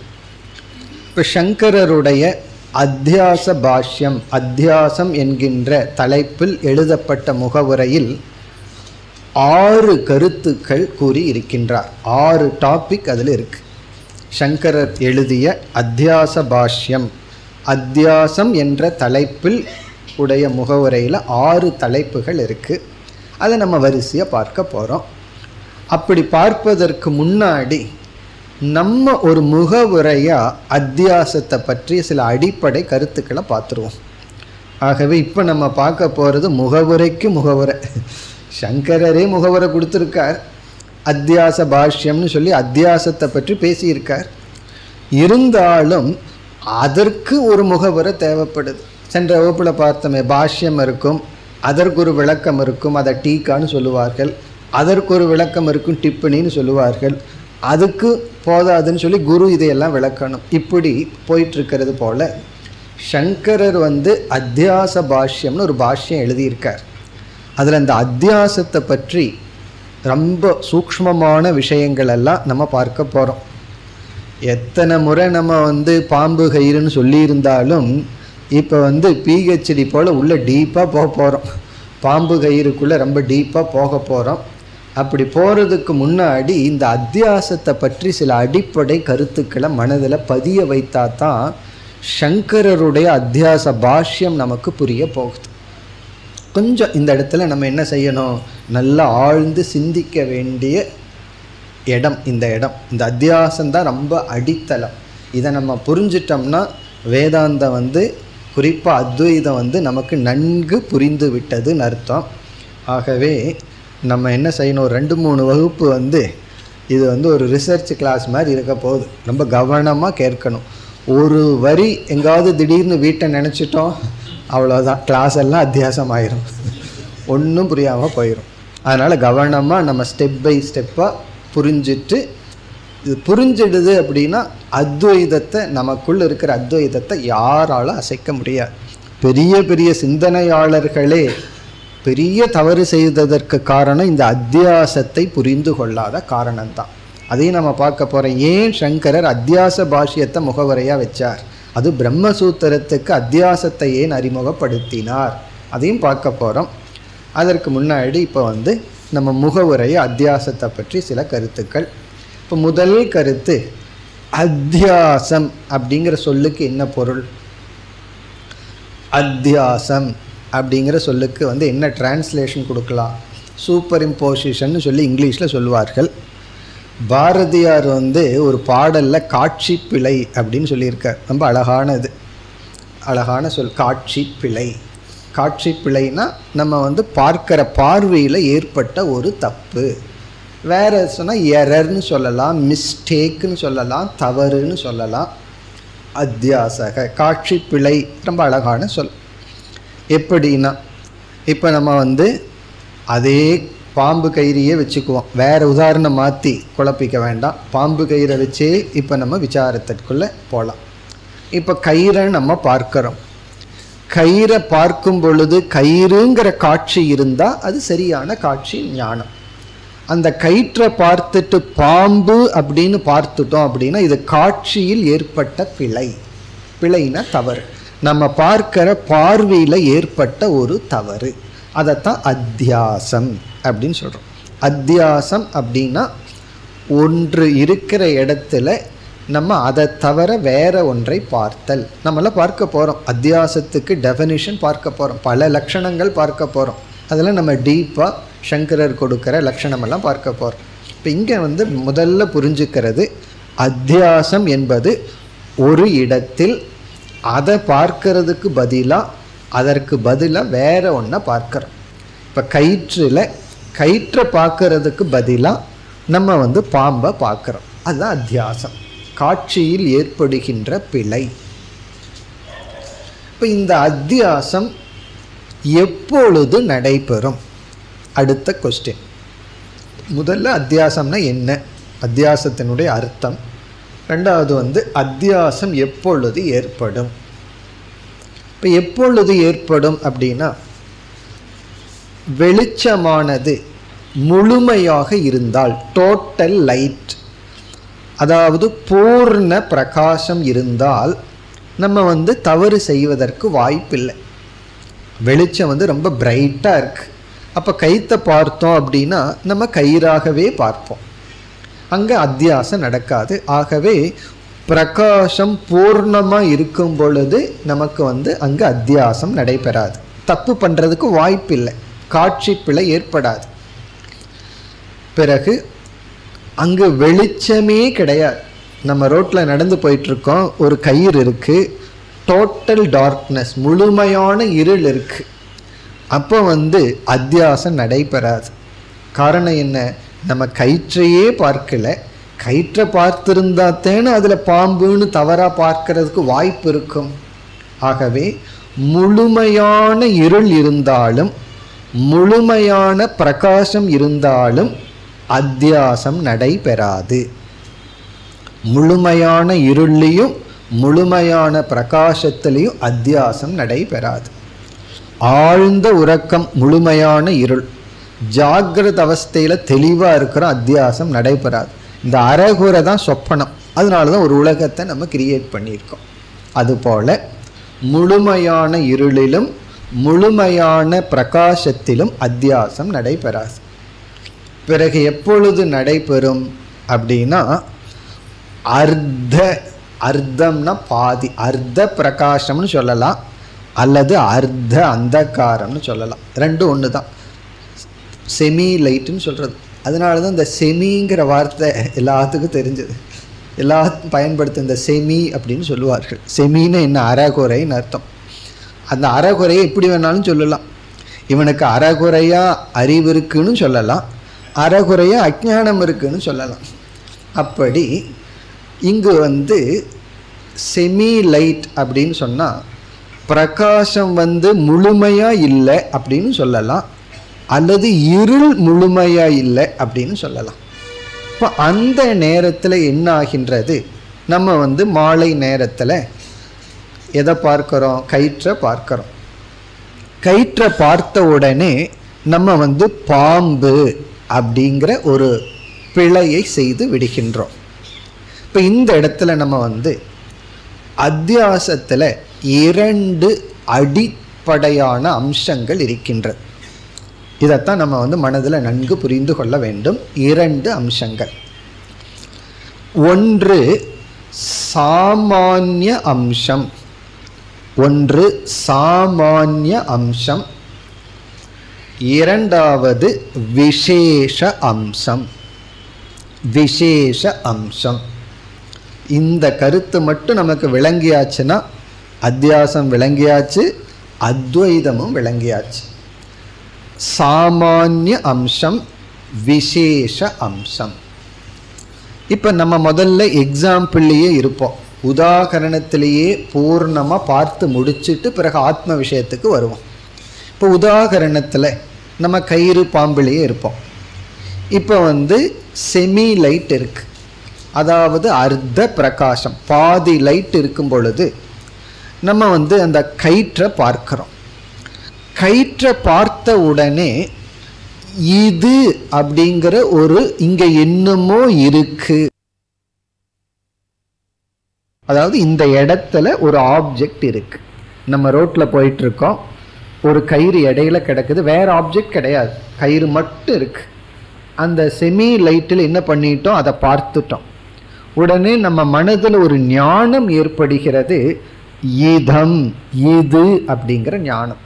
S1: இப்போ சங்கரருடைய அத்தியாச பாஷ்யம் அத்தியாசம் என்கின்ற தலைப்பில் எழுதப்பட்ட முகவுரையில் ஆறு கருத்துக்கள் கூறி இருக்கின்றார். ஆறு டாபிக் அதில் இருக்குது சங்கரர் எழுதிய அத்தியாச பாஷ்யம் அத்தியாசம் என்ற தலைப்பில் உடைய முகவுரையில் ஆறு தலைப்புகள் இருக்குது அதை நம்ம வரிசையாக பார்க்க போகிறோம் அப்படி பார்ப்பதற்கு முன்னாடி நம்ம ஒரு முகவுரையாக அத்தியாசத்தை பற்றிய சில அடிப்படை கருத்துக்களை பார்த்துருவோம். ஆகவே இப்போ நம்ம பார்க்க போகிறது முகவுரைக்கு முகவுரை. சங்கரரே முகவரை கொடுத்துருக்கார். அத்தியாச பாஷ்யம்னு சொல்லி அத்தியாசத்தை பற்றி பேசியிருக்கார். இருந்தாலும் அதற்கு ஒரு முகவரை தேவைப்படுது. சென்ற வகுப்பில் பார்த்தோமே பாஷ்யம் இருக்கும் அதற்கு ஒரு விளக்கம் இருக்கும் அதை டீக்கான்னு சொல்லுவார்கள். அதற்கு ஒரு விளக்கம் இருக்கும் டிப்பணின்னு சொல்லுவார்கள். அதுக்கு போதாதுன்னு சொல்லி குரு இதையெல்லாம் விளக்கணும். இப்படி போயிட்டுருக்கிறது போல சங்கரர் வந்து அத்தியாச பாஷ்யம்னு ஒரு பாஷ்யம் எழுதியிருக்கார். அதில் அந்த அத்தியாசத்தை பற்றி ரொம்ப சூக்ஷ்மமான விஷயங்கள் எல்லாம் நம்ம பார்க்க போகிறோம் எத்தனை முறை நம்ம வந்து பாம்பு கயிறுன்னு சொல்லியிருந்தாலும் இப்போ வந்து பிஹெச்டி போல் உள்ளே டீப்பாக போக போகிறோம் பாம்பு கயிறுக்குள்ளே ரொம்ப டீப்பாக போக போகிறோம் அப்படி போகிறதுக்கு முன்னாடி இந்த அத்தியாசத்தை பற்றி சில அடிப்படை கருத்துக்களை மனதில் பதிய வைத்தா தான் சங்கரருடைய அத்தியாச பாஷ்யம் நமக்கு புரிய போகுது. கொஞ்சம் இந்த இடத்துல நம்ம என்ன செய்யணும்? நல்லா ஆழ்ந்து சிந்திக்க வேண்டிய இடம் இந்த இடம். இந்த அத்தியாசம் தான் ரொம்ப அடித்தளம். இதை நம்ம புரிஞ்சிட்டோம்னா வேதாந்தம் வந்து குறிப்பாக அத்வைதம் வந்து நமக்கு நன்கு புரிந்து விட்டதுன்னு அர்த்தம். ஆகவே நம்ம என்ன செய்யணும்? ரெண்டு மூணு வகுப்பு வந்து இது வந்து ஒரு ரிசர்ச் கிளாஸ் மாதிரி இருக்க போகுது. ரொம்ப கவனமாக கேட்கணும். ஒரு வரி எங்காவது திடீர்னு வீட்டை நினச்சிட்டோம். அவ்வளோதான் கிளாஸ் எல்லாம் அத்தியாசம் ஆயிரும் ஒன்றும் புரியாமல் போயிடும் அதனால் கவனமாக நம்ம ஸ்டெப் பை ஸ்டெப்பாக புரிஞ்சிட்டு இது புரிஞ்சிடுது அப்படின்னா அத்வைதத்தை நமக்குள்ள இருக்கிற அத்வைதத்தை யாராலும் அசைக்க முடியாது. பெரிய பெரிய சிந்தனையாளர்களே பெரிய தவறு செய்ததற்கு காரணம் இந்த அத்தியாசத்தை புரிந்து கொள்ளாத காரணம்தான். அதையும் நம்ம பார்க்க போகிறோம் ஏன் சங்கரர் அத்தியாச பாஷ்யத்தை முகவரையாக வச்சார்? அது பிரம்மசூத்திரத்துக்கு அத்தியாசத்தை ஏன் அறிமுகப்படுத்தினார்? அதையும் பார்க்க போகிறோம் அதற்கு முன்னாடி இப்போ வந்து நம்ம முகவுரை அத்தியாசத்தை பற்றி சில கருத்துக்கள். இப்போ முதல் கருத்து அத்தியாசம் அப்படிங்கிற சொல்லுக்கு என்ன பொருள்? அத்தியாசம் அப்படிங்கிற சொல்லுக்கு வந்து என்ன டிரான்ஸ்லேஷன் கொடுக்கலாம்? சூப்பர் இம்போசிஷன் சொல்லி இங்கிலீஷில் சொல்லுவார்கள். பாரதியார் வந்து ஒரு பாடலில் காட்சி பிழை அப்படின்னு சொல்லியிருக்கார். ரொம்ப அழகானது. அழகான சொல் காட்சி பிழை. காட்சி பிழைனா நம்ம வந்து பார்க்குற பார்வையில் ஏற்பட்ட ஒரு தப்பு. வேறு சொன்னால் எரர்னு சொல்லலாம் மிஸ்டேக்குன்னு சொல்லலாம் தவறுன்னு சொல்லலாம். அத்தியாசக காட்சி பிழை ரொம்ப அழகான சொல். எப்படின்னா இப்போ நம்ம வந்து அதே பாம்பு கயிறையே வச்சுக்குவோம். வேற உதாரணம் மாற்றி குழப்பிக்க வேண்டாம். பாம்பு கயிறை வச்சே இப்போ நம்ம விசாரத்திற்குள்ளே போகலாம் இப்போ கயிறை நம்ம பார்க்குறோம். கயிறை பார்க்கும் பொழுது கயிறுங்கிற காட்சி இருந்தால் அது சரியான காட்சி ஞானம். அந்த கயிற்றை பார்த்துட்டு பாம்பு அப்படின்னு பார்த்துட்டோம் அப்படின்னா இது காட்சியில் ஏற்பட்ட பிழை. பிழைனா தவறு. நம்ம பார்க்கிற பார்வையில் ஏற்பட்ட ஒரு தவறு. அதைத்தான் அத்தியாசம் அப்படின்னு சொல்கிறோம் அத்தியாசம் அப்படின்னா ஒன்று இருக்கிற இடத்துல நம்ம அதை தவிர வேற ஒன்றை பார்த்தல். நம்மளாம் பார்க்க போகிறோம் அத்தியாசத்துக்கு டெஃபனிஷன் பார்க்க போகிறோம் பல லட்சணங்கள் பார்க்க போகிறோம் அதெல்லாம் நம்ம டீப்பாக சங்கரர் கொடுக்குற லட்சணமெல்லாம் பார்க்க போகிறோம் இப்போ இங்கே வந்து முதல்ல புரிஞ்சுக்கிறது அத்தியாசம் என்பது ஒரு இடத்தில் அதை பார்க்கறதுக்கு பதிலாக அதற்கு பதிலாக வேற ஒன்றை பார்க்குறோம். இப்போ கயிற்றில் கயிற்றை பார்க்கறதுக்கு பதிலாக நம்ம வந்து பாம்பை பார்க்குறோம். அதுதான் அத்தியாசம். காட்சியில் ஏற்படுகின்ற பிழை. இப்போ இந்த அத்தியாசம் எப்பொழுது நடைபெறும்? அடுத்த கொஸ்டின் முதல்ல அத்தியாசம்னா என்ன? அத்தியாசத்தினுடைய அர்த்தம். ரெண்டாவது வந்து அத்தியாசம் எப்பொழுது ஏற்படும்? இப்போ எப்பொழுது ஏற்படும் அப்படின்னா வெளிச்சமானது முழுமையாக இருந்தால் டோட்டல் லைட் அதாவது பூர்ண பிரகாசம் இருந்தால் நம்ம வந்து தவறு செய்வதற்கு வாய்ப்பில்லை. வெளிச்சம் வந்து ரொம்ப பிரைட்டாக இருக்குது அப்போ கைத்தை பார்த்தோம் அப்படின்னா நம்ம கயிறாகவே பார்ப்போம். அங்கே அத்தியாசம் நடக்காது. ஆகவே பிரகாசம் பூர்ணமாக இருக்கும் பொழுது நமக்கு வந்து அங்கே அத்தியாசம் நடைபெறாது. தப்பு பண்ணுறதுக்கு வாய்ப்பில்லை. காட்சி பிழை ஏற்படாது. பிறகு அங்கு வெளிச்சமே கிடையாது. நம்ம ரோட்டில் நடந்து போயிட்டுருக்கோம். ஒரு கயிறு இருக்குது டோட்டல் டார்க்னஸ் முழுமையான இருள் இருக்குது அப்போ வந்து அத்தியாசம் நடைபெறாது. காரணம் என்ன? நம்ம கயிற்றையே பார்க்கல. கயிற்றை பார்த்திருந்தா தேன அதில் பாம்புன்னு தவறாக பார்க்கறதுக்கு வாய்ப்பு இருக்கும். ஆகவே முழுமையான இருள் இருந்தாலும் முழுமையான பிரகாசம் இருந்தாலும் அத்தியாசம் நடைபெறாது. முழுமையான இருள்லையும் முழுமையான பிரகாசத்திலையும் அத்தியாசம் நடைபெறாது. ஆழ்ந்த உறக்கம் முழுமையான இருள் ஜாகிரத அவஸ்தையில் தெளிவாக இருக்கிற அத்தியாசம் நடைபெறாது. இந்த அறகுறை தான் சொப்பனம். அதனால தான் ஒரு உலகத்தை நம்ம கிரியேட் பண்ணியிருக்கோம். அதுபோல் முழுமையான இருளிலும் முழுமையான பிரகாசத்திலும் அத்தியாசம் நடைபெறாது. பிறகு எப்பொழுது நடைபெறும் அப்படின்னா அர்த்த அர்த்தம்னா பாதி அர்த்த பிரகாசம்னு சொல்லலாம் அல்லது அர்த்த அந்தகாரம்னு சொல்லலாம். ரெண்டும் ஒன்று தான் செமி லைட்டுன்னு சொல்கிறது அதனால தான் இந்த செமிங்கிற வார்த்தை எல்லாத்துக்கும் தெரிஞ்சது. எல்லா பயன்படுத்த இந்த செமி அப்படின்னு சொல்லுவார்கள். செமின்னு என்ன? அறகுறைன்னு அர்த்தம். அந்த அறகுறையை எப்படி வேணாலும் சொல்லலாம். இவனுக்கு அறகுறையாக அறிவு இருக்குன்னு சொல்லலாம். அறகுறையாக அஜானம் இருக்குன்னு சொல்லலாம். அப்படி இங்கு வந்து செமி லைட் அப்படின்னு சொன்னால் பிரகாசம் வந்து முழுமையாக இல்லை அப்படின்னு சொல்லலாம். அல்லது இருள் முழுமையாக இல்லை அப்படின்னு சொல்லலாம். இப்போ அந்த நேரத்தில் என்ன ஆகின்றது? நம்ம வந்து மாலை நேரத்தில் எதை பார்க்குறோம்? கயிற்றை பார்க்குறோம். கயிற்றை பார்த்த உடனே நம்ம வந்து பாம்பு அப்படிங்கிற ஒரு பிழையை செய்து விடுகின்றோம். இப்போ இந்த இடத்துல நம்ம வந்து அத்தியாசத்தில் இரண்டு அடிப்படையான அம்சங்கள் இருக்கின்றது. இதைத்தான் நம்ம வந்து மனதில் நன்கு புரிந்து கொள்ள வேண்டும். இரண்டு அம்சங்கள். ஒன்று சாமானிய அம்சம். ஒன்று சாமானிய அம்சம். இரண்டாவது விசேஷ அம்சம். விசேஷ அம்சம். இந்த கருத்து மட்டும் நமக்கு விளங்கியாச்சுன்னா அத்தியாசம் விளங்கியாச்சு அத்வைதமும் விளங்கியாச்சு. சாமானிய அம்சம் விசேஷ அம்சம். இப்போ நம்ம முதல்ல எக்ஸாம்பிள்லேயே இருப்போம். உதாகரணத்திலேயே பூர்ணமாக பார்த்து முடிச்சுட்டு பிறகு ஆத்ம விஷயத்துக்கு வருவோம். இப்போ உதாகரணத்தில் நம்ம கயிறு பாம்பிலேயே இருப்போம். இப்போ வந்து செமி லைட் இருக்குது அதாவது அர்த்த பிரகாசம் பாதி லைட் இருக்கும் பொழுது நம்ம வந்து அந்த கயிற்றை பார்க்குறோம். கயிற்றை பார்த்த உடனே இது அப்படிங்கிற ஒரு இங்க என்னமோ இருக்கு. அதாவது இந்த இடத்துல ஒரு ஆப்ஜெக்ட் இருக்கு. நம்ம ரோட்ல போயிட்டு இருக்கோம் ஒரு கயிறு இடையில கிடக்குது. வேற ஆப்ஜெக்ட் கிடையாது. கயிறு மட்டும் இருக்கு. அந்த செமி லைட்டில் என்ன பண்ணிட்டோம்? அதை பார்த்துட்டோம். உடனே நம்ம மனதில் ஒரு ஞானம் ஏற்படுகிறது. இதம் இது அப்படிங்கிற ஞானம்.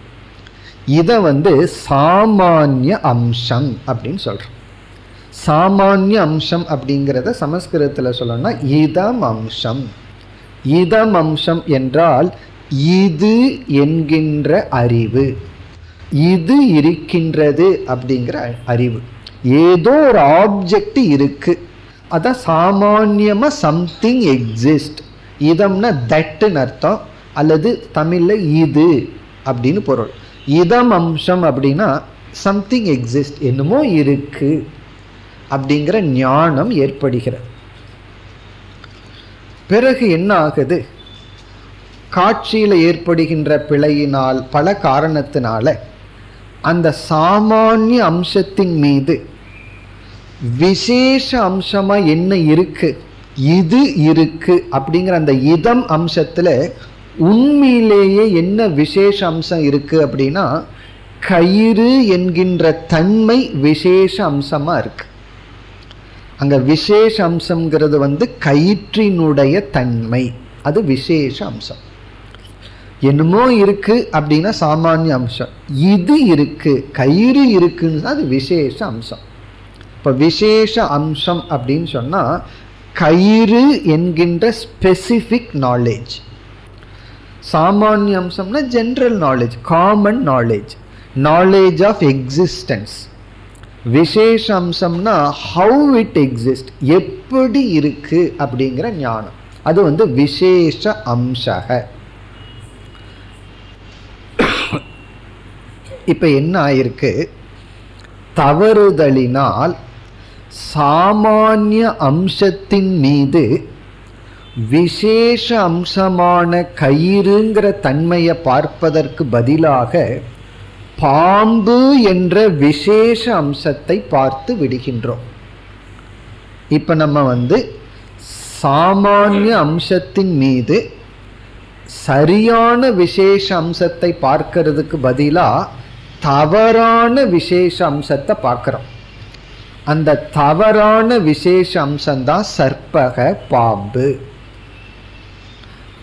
S1: இதை வந்து சாமானிய அம்சம் அப்படின்னு சொல்கிறோம் சாமானிய அம்சம் அப்படிங்கிறத சமஸ்கிருதத்தில் சொல்லணும்னா இதம் அம்சம். இதம் அம்சம் என்றால் இது என்கின்ற அறிவு. இது இருக்கின்றது அப்படிங்கிற அறிவு. ஏதோ ஒரு ஆப்ஜெக்ட் இருக்குது அதான் சாமானியமாக சம்திங் எக்ஸிஸ்ட் இதம்னா தட்டுன்னு அர்த்தம். அல்லது தமிழில் இது அப்படின்னு பொருள். இதம் அம்சம் அப்படின்னா சம்திங் எக்ஸிஸ்ட் என்னமோ இருக்கு அப்படிங்கிற ஞானம் ஏற்படுகிறது. பிறகு என்ன ஆகுது காட்சியில் ஏற்படுகின்ற பிழையினால் பல காரணத்தினால அந்த சாமானிய அம்சத்தின் மீது விசேஷ அம்சமாக என்ன இருக்கு? இது இருக்கு அப்படிங்கிற அந்த இதம் அம்சத்தில் உண்மையிலேயே என்ன விசேஷ அம்சம் இருக்கு அப்படின்னா கயிறு என்கின்ற தன்மை விசேஷ அம்சமாக இருக்கு. அங்கே விசேஷ அம்சம்ங்கிறது வந்து கயிற்றினுடைய தன்மை. அது விசேஷ அம்சம். என்னமோ இருக்கு அப்படின்னா சாமானிய அம்சம். இது இருக்கு கயிறு இருக்குன்னு அது விசேஷ அம்சம். இப்போ விசேஷ அம்சம் அப்படின்னு சொன்னால் கயிறு என்கின்ற ஸ்பெசிஃபிக் நாலேஜ் சாமானிய அம்சம்னா general knowledge common knowledge knowledge of existence விசேஷ அம்சம்னா ஹவு இட் எக்ஸிஸ்ட் எப்படி இருக்கு அப்படிங்கிற ஞானம். அது வந்து விசேஷ அம்சக. இப்போ என்ன ஆயிருக்கு? தவறுதலினால் சாமானிய அம்சத்தின் மீது விசேஷ அம்சமான கயிறுங்கிற தன்மையை பார்ப்பதற்கு பதிலாக பாம்பு என்ற விசேஷ அம்சத்தை பார்த்து விடுகின்றோம். இப்போ நம்ம வந்து சாமானிய அம்சத்தின் மீது சரியான விசேஷ அம்சத்தை பார்க்கறதுக்கு பதிலாக தவறான விசேஷ அம்சத்தை பார்க்குறோம். அந்த தவறான விசேஷ அம்சம்தான் சர்ப்பக பாம்பு.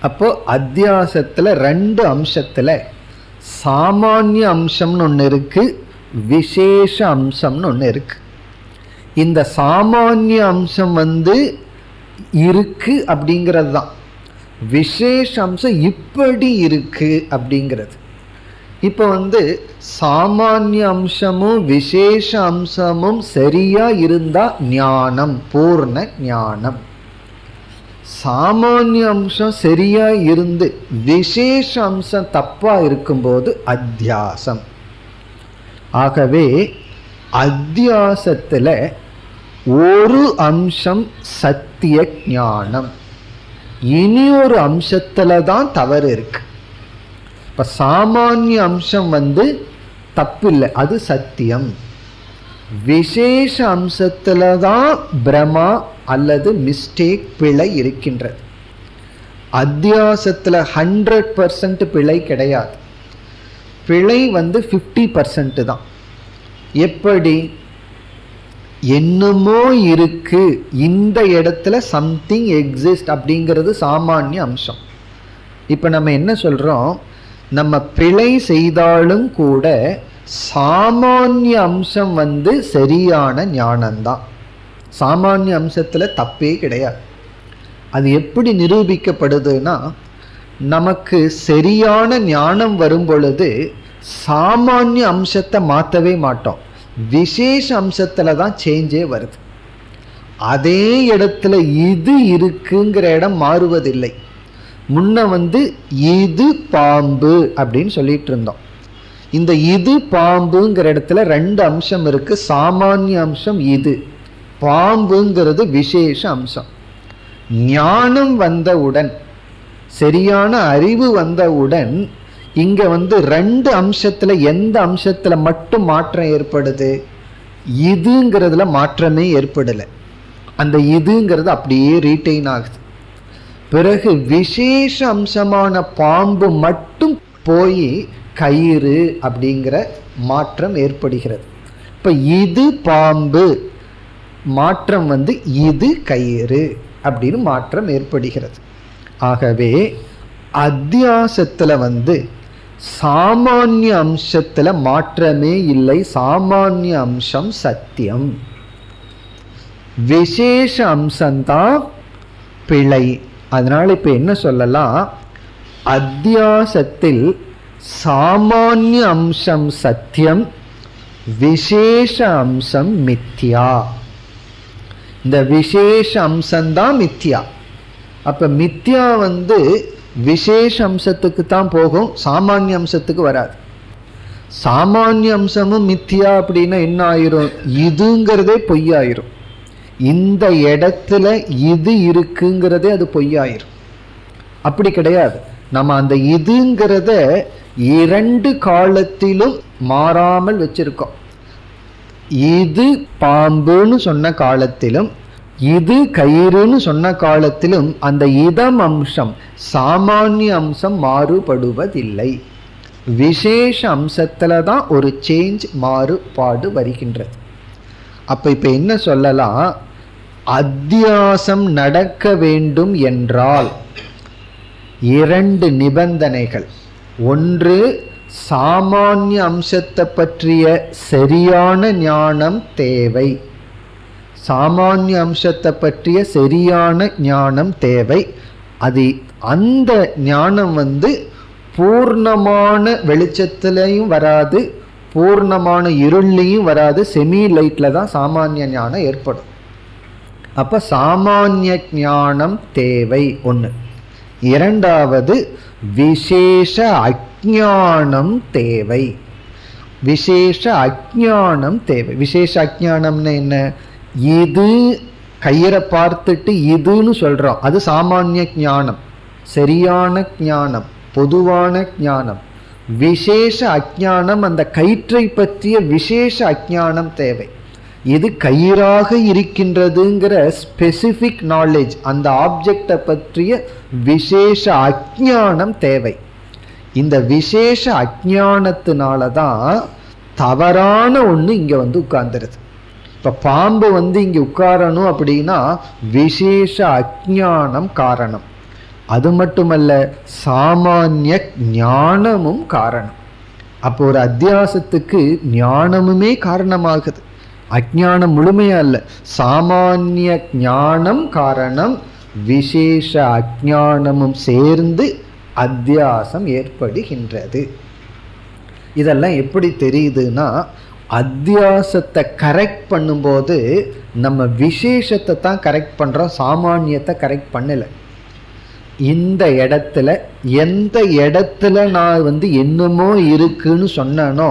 S1: அப்போது அத்தியாசத்தில் ரெண்டு அம்சத்தில் சாமானிய அம்சம்னு ஒன்று இருக்குது விசேஷ அம்சம்னு ஒன்று இருக்குது இந்த சாமானிய அம்சம் வந்து இருக்குது அப்படிங்கிறது தான் விசேஷ அம்சம் இப்படி இருக்குது அப்படிங்கிறது. இப்போ வந்து சாமானிய அம்சமும் விசேஷ அம்சமும் சரியாக இருந்தால் ஞானம் பூர்ண ஞானம். சாமானிய அம்சம் சரியா இருந்து விசேஷ அம்சம் தப்பா இருக்கும்போது அத்தியாசம். ஆகவே அத்தியாசத்துல ஒரு அம்சம் சத்திய ஞானம். இனி ஒரு அம்சத்துல தான் தவறு இருக்கு. இப்ப சாமானிய அம்சம் வந்து தப்பு இல்லை அது சத்தியம். விசேஷ அம்சத்தில் தான் பிரமா அல்லது மிஸ்டேக் பிழை இருக்கின்றது அத்தியாசத்தில் ஹண்ட்ரட் பர்சன்ட் பிழை கிடையாது. பிழை வந்து ஃபிஃப்டி பர்சன்ட் தான். எப்படி? என்னமோ இருக்கு. இந்த இடத்துல சம்திங் எக்ஸிஸ்ட் அப்படிங்கிறது சாமானிய அம்சம். இப்போ நம்ம என்ன சொல்கிறோம் நம்ம பிழை செய்தாலும் கூட சாமானிய அம்சம் வந்து சரியான ஞானம்தான் சாமானிய அம்சத்தில் தப்பே கிடையாது. அது எப்படி நிரூபிக்கப்படுதுன்னா நமக்கு சரியான ஞானம் வரும் பொழுது சாமானிய அம்சத்தை மாற்றவே மாட்டோம். விசேஷ அம்சத்தில் தான் சேஞ்சே வருது. அதே இடத்துல இது இருக்குங்கிற இடம் மாறுவதில்லை. முன்ன வந்து இது பாம்பு அப்படின்னு சொல்லிட்டு இருந்தோம். இந்த இது பாம்புங்கிற இடத்துல ரெண்டு அம்சம் இருக்கு. சாமானிய அம்சம் இது. பாம்புங்கிறது விசேஷ அம்சம். ஞானம் வந்தவுடன் சரியான அறிவு வந்தவுடன் இங்க வந்து ரெண்டு அம்சத்துல எந்த அம்சத்துல மட்டும் மாற்றம் ஏற்படுது? இதுங்கிறதுல மாற்றமே ஏற்படலை. அந்த இதுங்கிறது அப்படியே ரீட்டைன் ஆகுது. பிறகு விசேஷ அம்சமான பாம்பு மட்டும் போய் கயிறு அப்படிங்கிற மாற்றம் ஏற்படுகிறது. இப்போ இது பாம்பு மாற்றம் வந்து இது கயிறு அப்படின்னு மாற்றம் ஏற்படுகிறது. ஆகவே அத்தியாசத்தில் வந்து சாமானிய அம்சத்தில் மாற்றமே இல்லை சாமானிய அம்சம் சத்தியம். விசேஷ அம்சம்தான் பிழை. அதனால் இப்போ என்ன சொல்லலாம்? அத்தியாசத்தில் சாமானிய அம்சம் சத்தியம் விசேஷ அம்சம் மித்யா. இந்த விசேஷ அம்சம்தான் மித்யா. அப்போ மித்யா வந்து விசேஷ அம்சத்துக்கு தான் போகும் சாமானிய அம்சத்துக்கு வராது. சாமானிய அம்சமும் மித்யா அப்படின்னா என்ன ஆயிரும்? இதுங்கிறதே பொய்யாயிரும். இந்த இடத்துல இது இருக்குங்கிறதே அது பொய்யாயிரும். அப்படி கிடையாது. நம்ம அந்த இதுங்கிறத இரண்டு காலத்திலும் மாறாமல் வச்சிருக்கோம். இது பாம்புன்னு சொன்ன காலத்திலும் இது கயிறுன்னு சொன்ன காலத்திலும் அந்த இதம் அம்சம் சாமானிய அம்சம் மாறுபடுவதில்லை. விசேஷ அம்சத்தில் தான் ஒரு சேஞ்ச் மாறுபாடு வருகின்றது. அப்போ இப்போ என்ன சொல்லலாம்? அத்தியாசம் நடக்க வேண்டும் என்றால் இரண்டு நிபந்தனைகள். ஒன்று சாமானிய அம்சத்தை பற்றிய சரியான ஞானம் தேவை. சாமானிய அம்சத்தை பற்றிய சரியான ஞானம் தேவை. அது அந்த ஞானம் வந்து பூர்ணமான வெளிச்சத்துலேயும் வராது பூர்ணமான இருள்லையும் வராது செமி லைட்டில் தான் சாமானிய ஞானம் ஏற்படும். அப்போ சாமானிய ஞானம் தேவை ஒன்று இரண்டாவது விசேஷ அஜானம் தேவை. விசேஷ அஜானம் தேவை. விசேஷ அஜானம்னு என்ன? இது கயிறை பார்த்துட்டு இதுன்னு சொல்கிறோம் அது சாமானிய ஞானம். சரியான ஞானம். பொதுவான ஞானம். விசேஷ அஜானம் அந்த கயிற்றை பற்றிய விசேஷ அஜானம் தேவை. எது கயிறாக இருக்கின்றதுங்கிற ஸ்பெசிஃபிக் நாலேஜ் அந்த ஆப்ஜெக்டை பற்றிய விசேஷ அஜானம் தேவை. இந்த விசேஷ அஜானத்தினால தான் தவறான ஒன்று இங்கே வந்து உட்கார்ந்துருது. இப்போ பாம்பு வந்து இங்கே உட்காரணும் அப்படின்னா விசேஷ அஜானம் காரணம். அது மட்டுமல்ல சாமானிய ஞானமும் காரணம். அப்போ ஒரு அத்தியாசத்துக்கு ஞானமுமே காரணமாகுது. அஜானம் முழுமையா இல்லை. சாமானிய ஞானம் காரணம் விசேஷ அஜானமும் சேர்ந்து அத்தியாசம் ஏற்படுகின்றது. இதெல்லாம் எப்படி தெரியுதுன்னா அத்தியாசத்தை கரெக்ட் பண்ணும்போது நம்ம விசேஷத்தை தான் கரெக்ட் பண்ணுறோம் சாமானியத்தை கரெக்ட் பண்ணலை. இந்த இடத்துல எந்த இடத்துல நான் வந்து என்னமோ இருக்குன்னு சொன்னனோ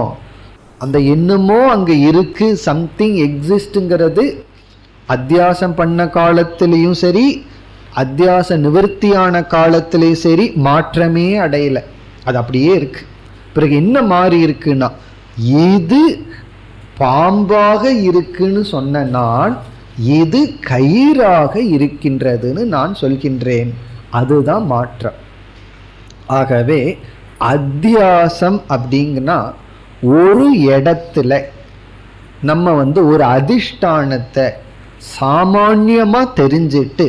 S1: அந்த என்னமோ அங்கே இருக்கு சம்திங் எக்ஸிஸ்ட்டுங்கிறது அத்தியாசம் பண்ண காலத்திலையும் சரி அத்தியாச நிவர்த்தியான காலத்திலையும் சரி மாற்றமே அடையலை. அது அப்படியே இருக்கு. பிறகு என்ன மாறி இருக்குன்னா இது பாம்பாக இருக்குன்னு சொன்ன நான் இது கயிறாக இருக்கின்றதுன்னு நான் சொல்கின்றேன். அதுதான் மாற்றம். ஆகவே அத்தியாசம் அப்படிங்கன்னா ஒரு இடத்துல நம்ம வந்து ஒரு அதிஷ்டானத்தை சாமான்யமாக தெரிஞ்சிட்டு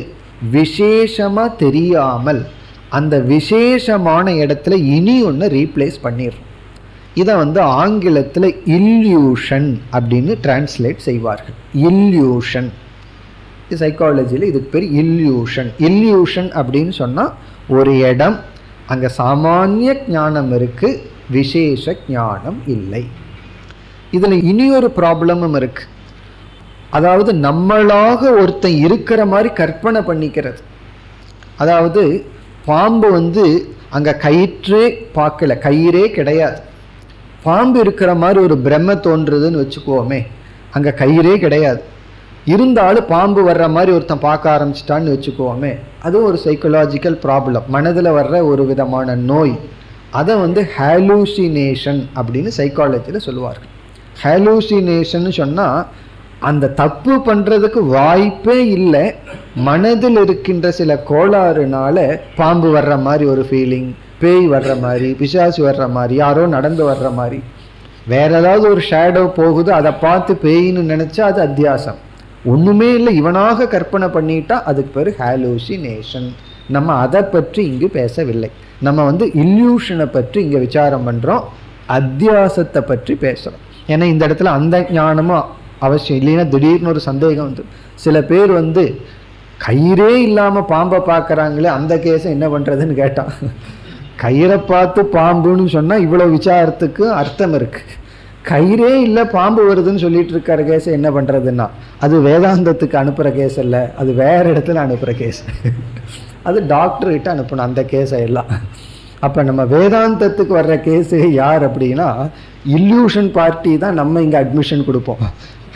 S1: விசேஷமாக தெரியாமல் அந்த விசேஷமான இடத்துல இனி ஒன்று ரீப்ளேஸ் பண்ணிடுறோம். இதை வந்து ஆங்கிலத்தில் இல்யூஷன் அப்படின்னு டிரான்ஸ்லேட் செய்வார்கள். இல்யூஷன் சைக்காலஜியில் இதுக்கு பேர் இல்யூஷன் இல்யூஷன் அப்படின்னு சொன்னால் ஒரு இடம் அங்கே சாமானிய ஞானம் இருக்குது விசேஷ ஞானம் இல்லை. இதில் இனியொரு ப்ராப்ளமும் இருக்குது அதாவது நம்மளாக ஒருத்தன் இருக்கிற மாதிரி கற்பனை பண்ணிக்கிறது. அதாவது பாம்பு வந்து அங்கே கயிற்றே பார்க்கல கயிறே கிடையாது. பாம்பு இருக்கிற மாதிரி ஒரு பிரம்ம தோன்றுதுன்னு வச்சுக்கோமே அங்கே கயிறே கிடையாது. இருந்தாலும் பாம்பு வர்ற மாதிரி ஒருத்தன் பார்க்க ஆரம்பிச்சிட்டான்னு வச்சுக்கோமே அதுவும் ஒரு சைக்கலாஜிக்கல் ப்ராப்ளம் மனதில் வர்ற ஒரு விதமான நோய். அதை வந்து ஹேலூசினேஷன் அப்படின்னு சைக்காலஜியில் சொல்லுவார்கள். ஹேலூசினேஷன் சொன்னால் அந்த தப்பு பண்ணுறதுக்கு வாய்ப்பே இல்லை. மனதில் இருக்கின்ற சில கோளாறுனால பாம்பு வர்ற மாதிரி ஒரு ஃபீலிங் பேய் வர்ற மாதிரி பிசாசு வர்ற மாதிரி யாரோ நடந்து வர்ற மாதிரி. வேற ஏதாவது ஒரு ஷேடோ போகுது அதை பார்த்து பேயின்னு நினச்சா அது அத்தியாசம். ஒன்றுமே இல்லை இவனாக கற்பனை பண்ணிட்டா அதுக்கு பேர் ஹேலூசினேஷன் நம்ம அதை பற்றி இங்கு பேசவில்லை. நம்ம வந்து இல்யூஷனை பற்றி இங்கே விசாரம் பண்ணுறோம் அத்தியாசத்தை பற்றி பேசுகிறோம் ஏன்னா இந்த இடத்துல அந்த ஞானமும் அவசியம் இல்லைன்னா திடீர்னு ஒரு சந்தேகம் வந்து சில பேர் வந்து கயிறே இல்லாமல் பாம்பை பார்க்குறாங்களே அந்த கேஸை என்ன பண்ணுறதுன்னு கேட்டான். கயிறை பார்த்து பாம்புன்னு சொன்னால் இவ்வளோ விசாரத்துக்கு அர்த்தம் இருக்குது கயிறே இல்லை பாம்பு வருதுன்னு சொல்லிட்டு இருக்கிற கேஸை என்ன பண்ணுறதுன்னா அது வேதாந்தத்துக்கு அனுப்புகிற கேஸ் இல்லை அது வேற இடத்துல அனுப்புகிற கேஸ் அது டாக்டர்கிட்ட அனுப்பணும் அந்த கேஸை எல்லாம். அப்போ நம்ம வேதாந்தத்துக்கு வர்ற கேஸு யார் அப்படின்னா இல்யூஷன் பார்ட்டி தான் நம்ம இங்கே அட்மிஷன் கொடுப்போம்.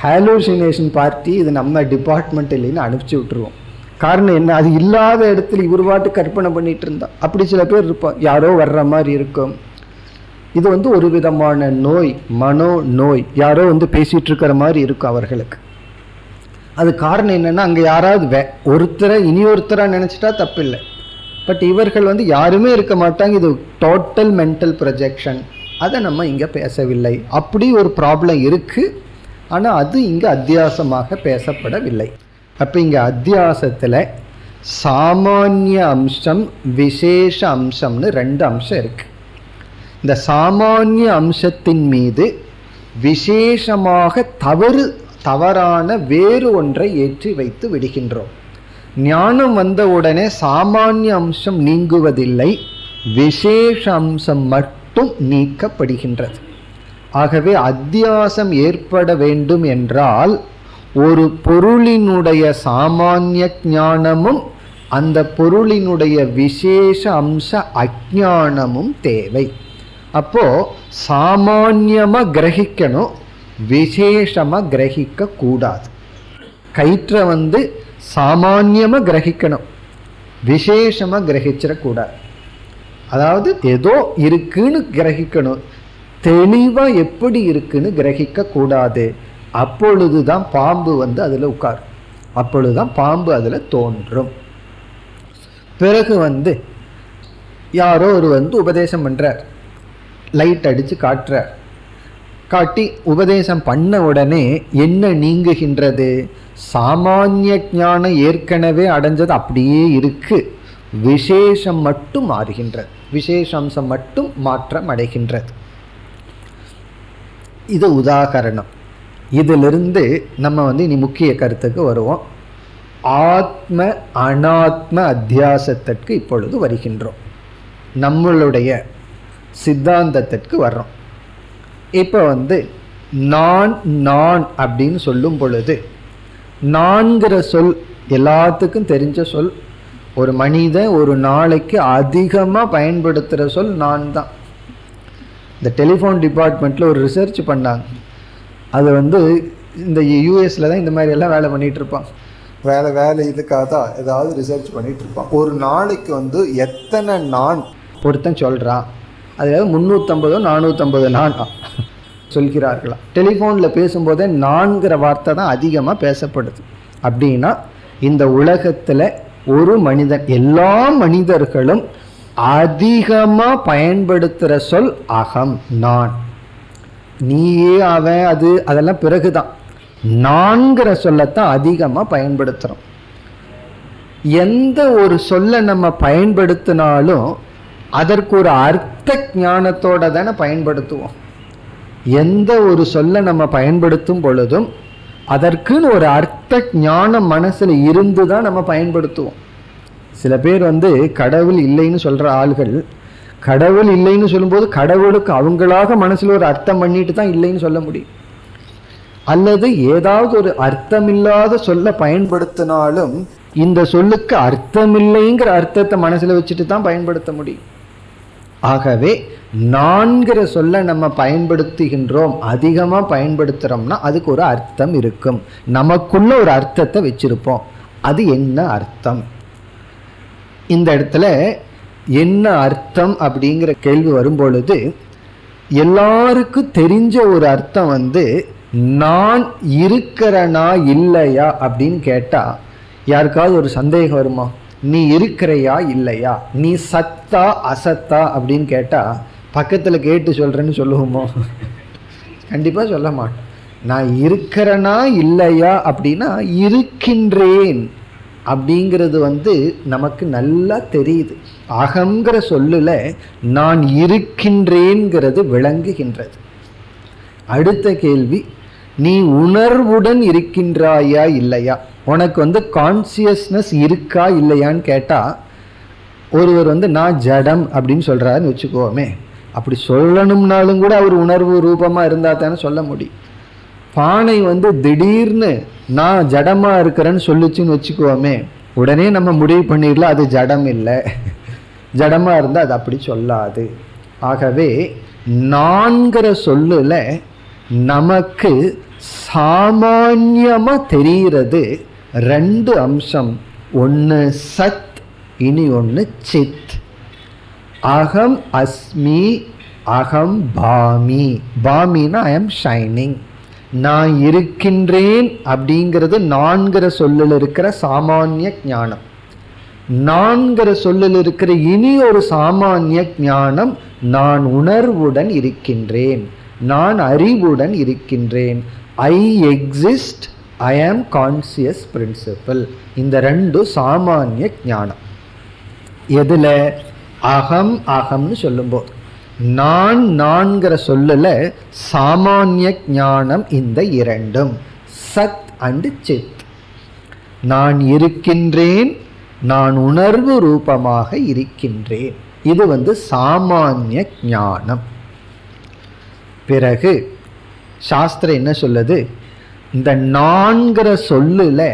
S1: ஹாலூசினேஷன் பார்ட்டி இது நம்ம டிபார்ட்மெண்ட் இல்லைன்னு அனுப்பிச்சி விட்டுருவோம். காரணம் என்ன? அது இல்லாத இடத்துல இவர் பாட்டு கற்பனை பண்ணிட்டு இருந்தா. அப்படி சில பேர் இருப்போம் யாரோ வர்ற மாதிரி இருக்கும். இது வந்து ஒரு விதமான நோய் மனோ நோய். யாரோ வந்து பேசிட்டு இருக்கிற மாதிரி இருக்கும் அவர்களுக்கு. அது காரணம் என்னென்னா அங்கே யாராவது வே ஒருத்தரை இனி ஒருத்தராக நினச்சிட்டா தப்பில்லை. பட் இவர்கள் வந்து யாருமே இருக்க மாட்டாங்க. இது டோட்டல் மென்டல் ப்ரொஜெக்ஷன் அதை நம்ம இங்கே பேசவில்லை. அப்படி ஒரு ப்ராப்ளம் இருக்குது ஆனால் அது இங்கே அத்தியாசமாக பேசப்படவில்லை. அப்போ இங்கே அத்தியாசத்தில் சாமானிய அம்சம் விசேஷ அம்சம்னு ரெண்டு அம்சம் இருக்குது இந்த சாமானிய அம்சத்தின் மீது விசேஷமாக தவறு தவறான வேறு ஒன்றை ஏற்றி வைத்து விடுகின்றோம். ஞானம் வந்த உடனே சாமானிய அம்சம் நீங்குவதில்லை விசேஷ அம்சம் மட்டும் நீக்கப்படுகின்றது. ஆகவே அத்தியாசம் ஏற்பட வேண்டும் என்றால் ஒரு பொருளினுடைய சாமானிய ஞானமும் அந்த பொருளினுடைய விசேஷ அம்ச அஜானமும் தேவை. அப்போ சாமான்யமாக கிரகிக்கணும் விசேஷமாக கிரகிக்க கூடாது கயிற்றை வந்து சாமானியமாக கிரகிக்கணும். விசேஷமாக கிரகிச்சிடக்கூடாது. அதாவது ஏதோ இருக்குன்னு கிரகிக்கணும். தெளிவாக எப்படி இருக்குன்னு கிரகிக்க கூடாது அப்பொழுதுதான் பாம்பு வந்து அதில் உட்காரும். அப்பொழுதுதான் பாம்பு அதில் தோன்றும். பிறகு வந்து யாரோ ஒரு வந்து உபதேசம் பண்ணுறார் லைட் அடித்து காட்டுறார். காட்டி உபதேசம் பண்ண உடனே என்ன நீங்குகின்றது? சாமானிய ஞானம் ஏற்கனவே அடைஞ்சது அப்படியே இருக்கு. விசேஷம் மட்டும் மாறுகின்றது. விசேஷாம்சம் மட்டும் மாற்றம் அடைகின்றது. இது உதாகரணம். இதிலிருந்து நம்ம வந்து இனி முக்கிய கருத்துக்கு வருவோம். ஆத்ம அனாத்ம அத்தியாசத்திற்கு இப்பொழுது வருகின்றோம். நம்மளுடைய சித்தாந்தத்திற்கு வர்றோம். இப்போ வந்து நான் நான் அப்படின்னு சொல்லும் பொழுது நான்கிற சொல் எல்லாத்துக்கும் தெரிஞ்ச சொல் ஒரு மனிதன் ஒரு நாளைக்கு அதிகமாக பயன்படுத்துகிற சொல் நான் தான். இந்த டெலிஃபோன் டிபார்ட்மெண்ட்டில் ஒரு ரிசர்ச் பண்ணாங்க. அது வந்து இந்த யூஎஸில் தான் இந்த மாதிரி எல்லாம் வேலை பண்ணிகிட்டு இருப்பான். வேலை வேலை இதுக்காக தான் ஏதாவது ரிசர்ச் பண்ணிகிட்டு இருப்பான். ஒரு நாளைக்கு வந்து எத்தனை நான்? ஒருத்தன் சொல்கிறான் அதாவது முந்நூற்றம்பதோ நானூற்றம்பது நான்? சொல்கிறார்களாம் டெலிஃபோனில் பேசும்போதே நான்கிற வார்த்தை தான் அதிகமாக பேசப்படுது. அப்படின்னா இந்த உலகத்தில் ஒரு மனிதன் எல்லா மனிதர்களும் அதிகமாக பயன்படுத்துகிற சொல் அகம் நான். நீயே அவன் அது அதெல்லாம் பிறகுதான். நான்கிற சொல்லத்தான் அதிகமாக பயன்படுத்துகிறோம் எந்த ஒரு சொல்லை நம்ம பயன்படுத்தினாலும் அதற்கு ஒரு அர்த்த ஞானத்தோட தானே பயன்படுத்துவோம். எந்த ஒரு சொல்லை நம்ம பயன்படுத்தும் பொழுதும் அதற்குன்னு ஒரு அர்த்த ஞானம் மனசில் இருந்து தான் நம்ம பயன்படுத்துவோம். சில பேர் வந்து கடவுள் இல்லைன்னு சொல்கிற ஆள்கள் கடவுள் இல்லைன்னு சொல்லும்போது கடவுளுக்கு அவங்களாக மனசில் ஒரு அர்த்தம் பண்ணிட்டு தான் இல்லைன்னு சொல்ல முடியும். அல்லது ஏதாவது ஒரு அர்த்தமில்லாத சொல்ல பயன்படுத்தினாலும் இந்த சொல்லுக்கு அர்த்தமில்லைங்கிற அர்த்தத்தை மனசில் வச்சுட்டு தான் பயன்படுத்த முடியும். ஆகவே நான்கிற சொல்ல நம்ம பயன்படுத்துகின்றோம் அதிகமாக பயன்படுத்துகிறோம்னா அதுக்கு ஒரு அர்த்தம் இருக்கும். நமக்குள்ள ஒரு அர்த்தத்தை வச்சுருப்போம். அது என்ன அர்த்தம்? இந்த இடத்துல என்ன அர்த்தம் அப்படிங்கிற கேள்வி வரும்பொழுது எல்லாருக்கும் தெரிஞ்ச ஒரு அர்த்தம் வந்து நான் இருக்கிறனா இல்லையா அப்படின்னு கேட்டால் யாருக்காவது ஒரு சந்தேகம் வருமா? நீ இருக்கிறையா இல்லையா? நீ சத்தா அசத்தா அப்படின்னு கேட்டால் பக்கத்தில் கேட்டு சொல்கிறேன்னு சொல்லுவோமோ? கண்டிப்பாக சொல்ல மாட்டோம். நான் இருக்கிறனா இல்லையா அப்படின்னா இருக்கின்றேன் அப்படிங்கிறது வந்து நமக்கு நல்லா தெரியுது. அகங்கிற சொல்லில் நான் இருக்கின்றேங்கிறது விளங்குகின்றது. அடுத்த கேள்வி நீ உணர்வுடன் இருக்கின்றாயா இல்லையா? உனக்கு வந்து கான்சியஸ்னஸ் இருக்கா இல்லையான்னு கேட்டால் ஒருவர் வந்து நான் ஜடம் அப்படின்னு சொல்கிறாருன்னு வச்சுக்கோமே. அப்படி சொல்லணும்னாலும் கூட அவர் உணர்வு ரூபமாக இருந்தால் தானே சொல்ல முடியும். பானை வந்து திடீர்னு நான் ஜடமாக இருக்கிறேன்னு சொல்லுச்சுன்னு வச்சுக்குவோமே உடனே நம்ம முடிவு பண்ணிடலாம் அது ஜடம் இல்லை. ஜடமாக இருந்தால் அது அப்படி சொல்லாது. ஆகவே நான்கிற சொல்லில் நமக்கு சாமான்யமா தெரிகிறது ரெண்டு அம்சம். ஒன்று சத் இனி ஒன்று சித். அகம் அஸ்மி அகம் பாமி. பாமினா ஐ எம் ஷைனிங் நான் இருக்கின்றேன் அப்படிங்கிறது நான்கிற சொல்லில் இருக்கிற சாமானிய ஞானம். நான்கிற சொல்லில் இருக்கிற இனி ஒரு சாமானிய ஞானம் நான் உணர்வுடன் இருக்கின்றேன். நான் அறிவுடன் இருக்கின்றேன். ஐ எக்ஸிஸ்ட் ஐ ஆம் கான்சியஸ் பிரின்சிபல் இந்த ரெண்டு சாமானிய ஞானம். எதில்? அகம் அகம்னு சொல்லும்போது. நான் நான்கிற சொல்லல சாமானிய ஞானம் இந்த இரண்டும். சத் அண்டு சித். நான் இருக்கின்றேன் நான் உணர்வு ரூபமாக இருக்கின்றேன். இது வந்து சாமானிய ஞானம். பிறகு சாஸ்திரம் என்ன சொல்லுது? இந்த நான்கிற சொல்லில்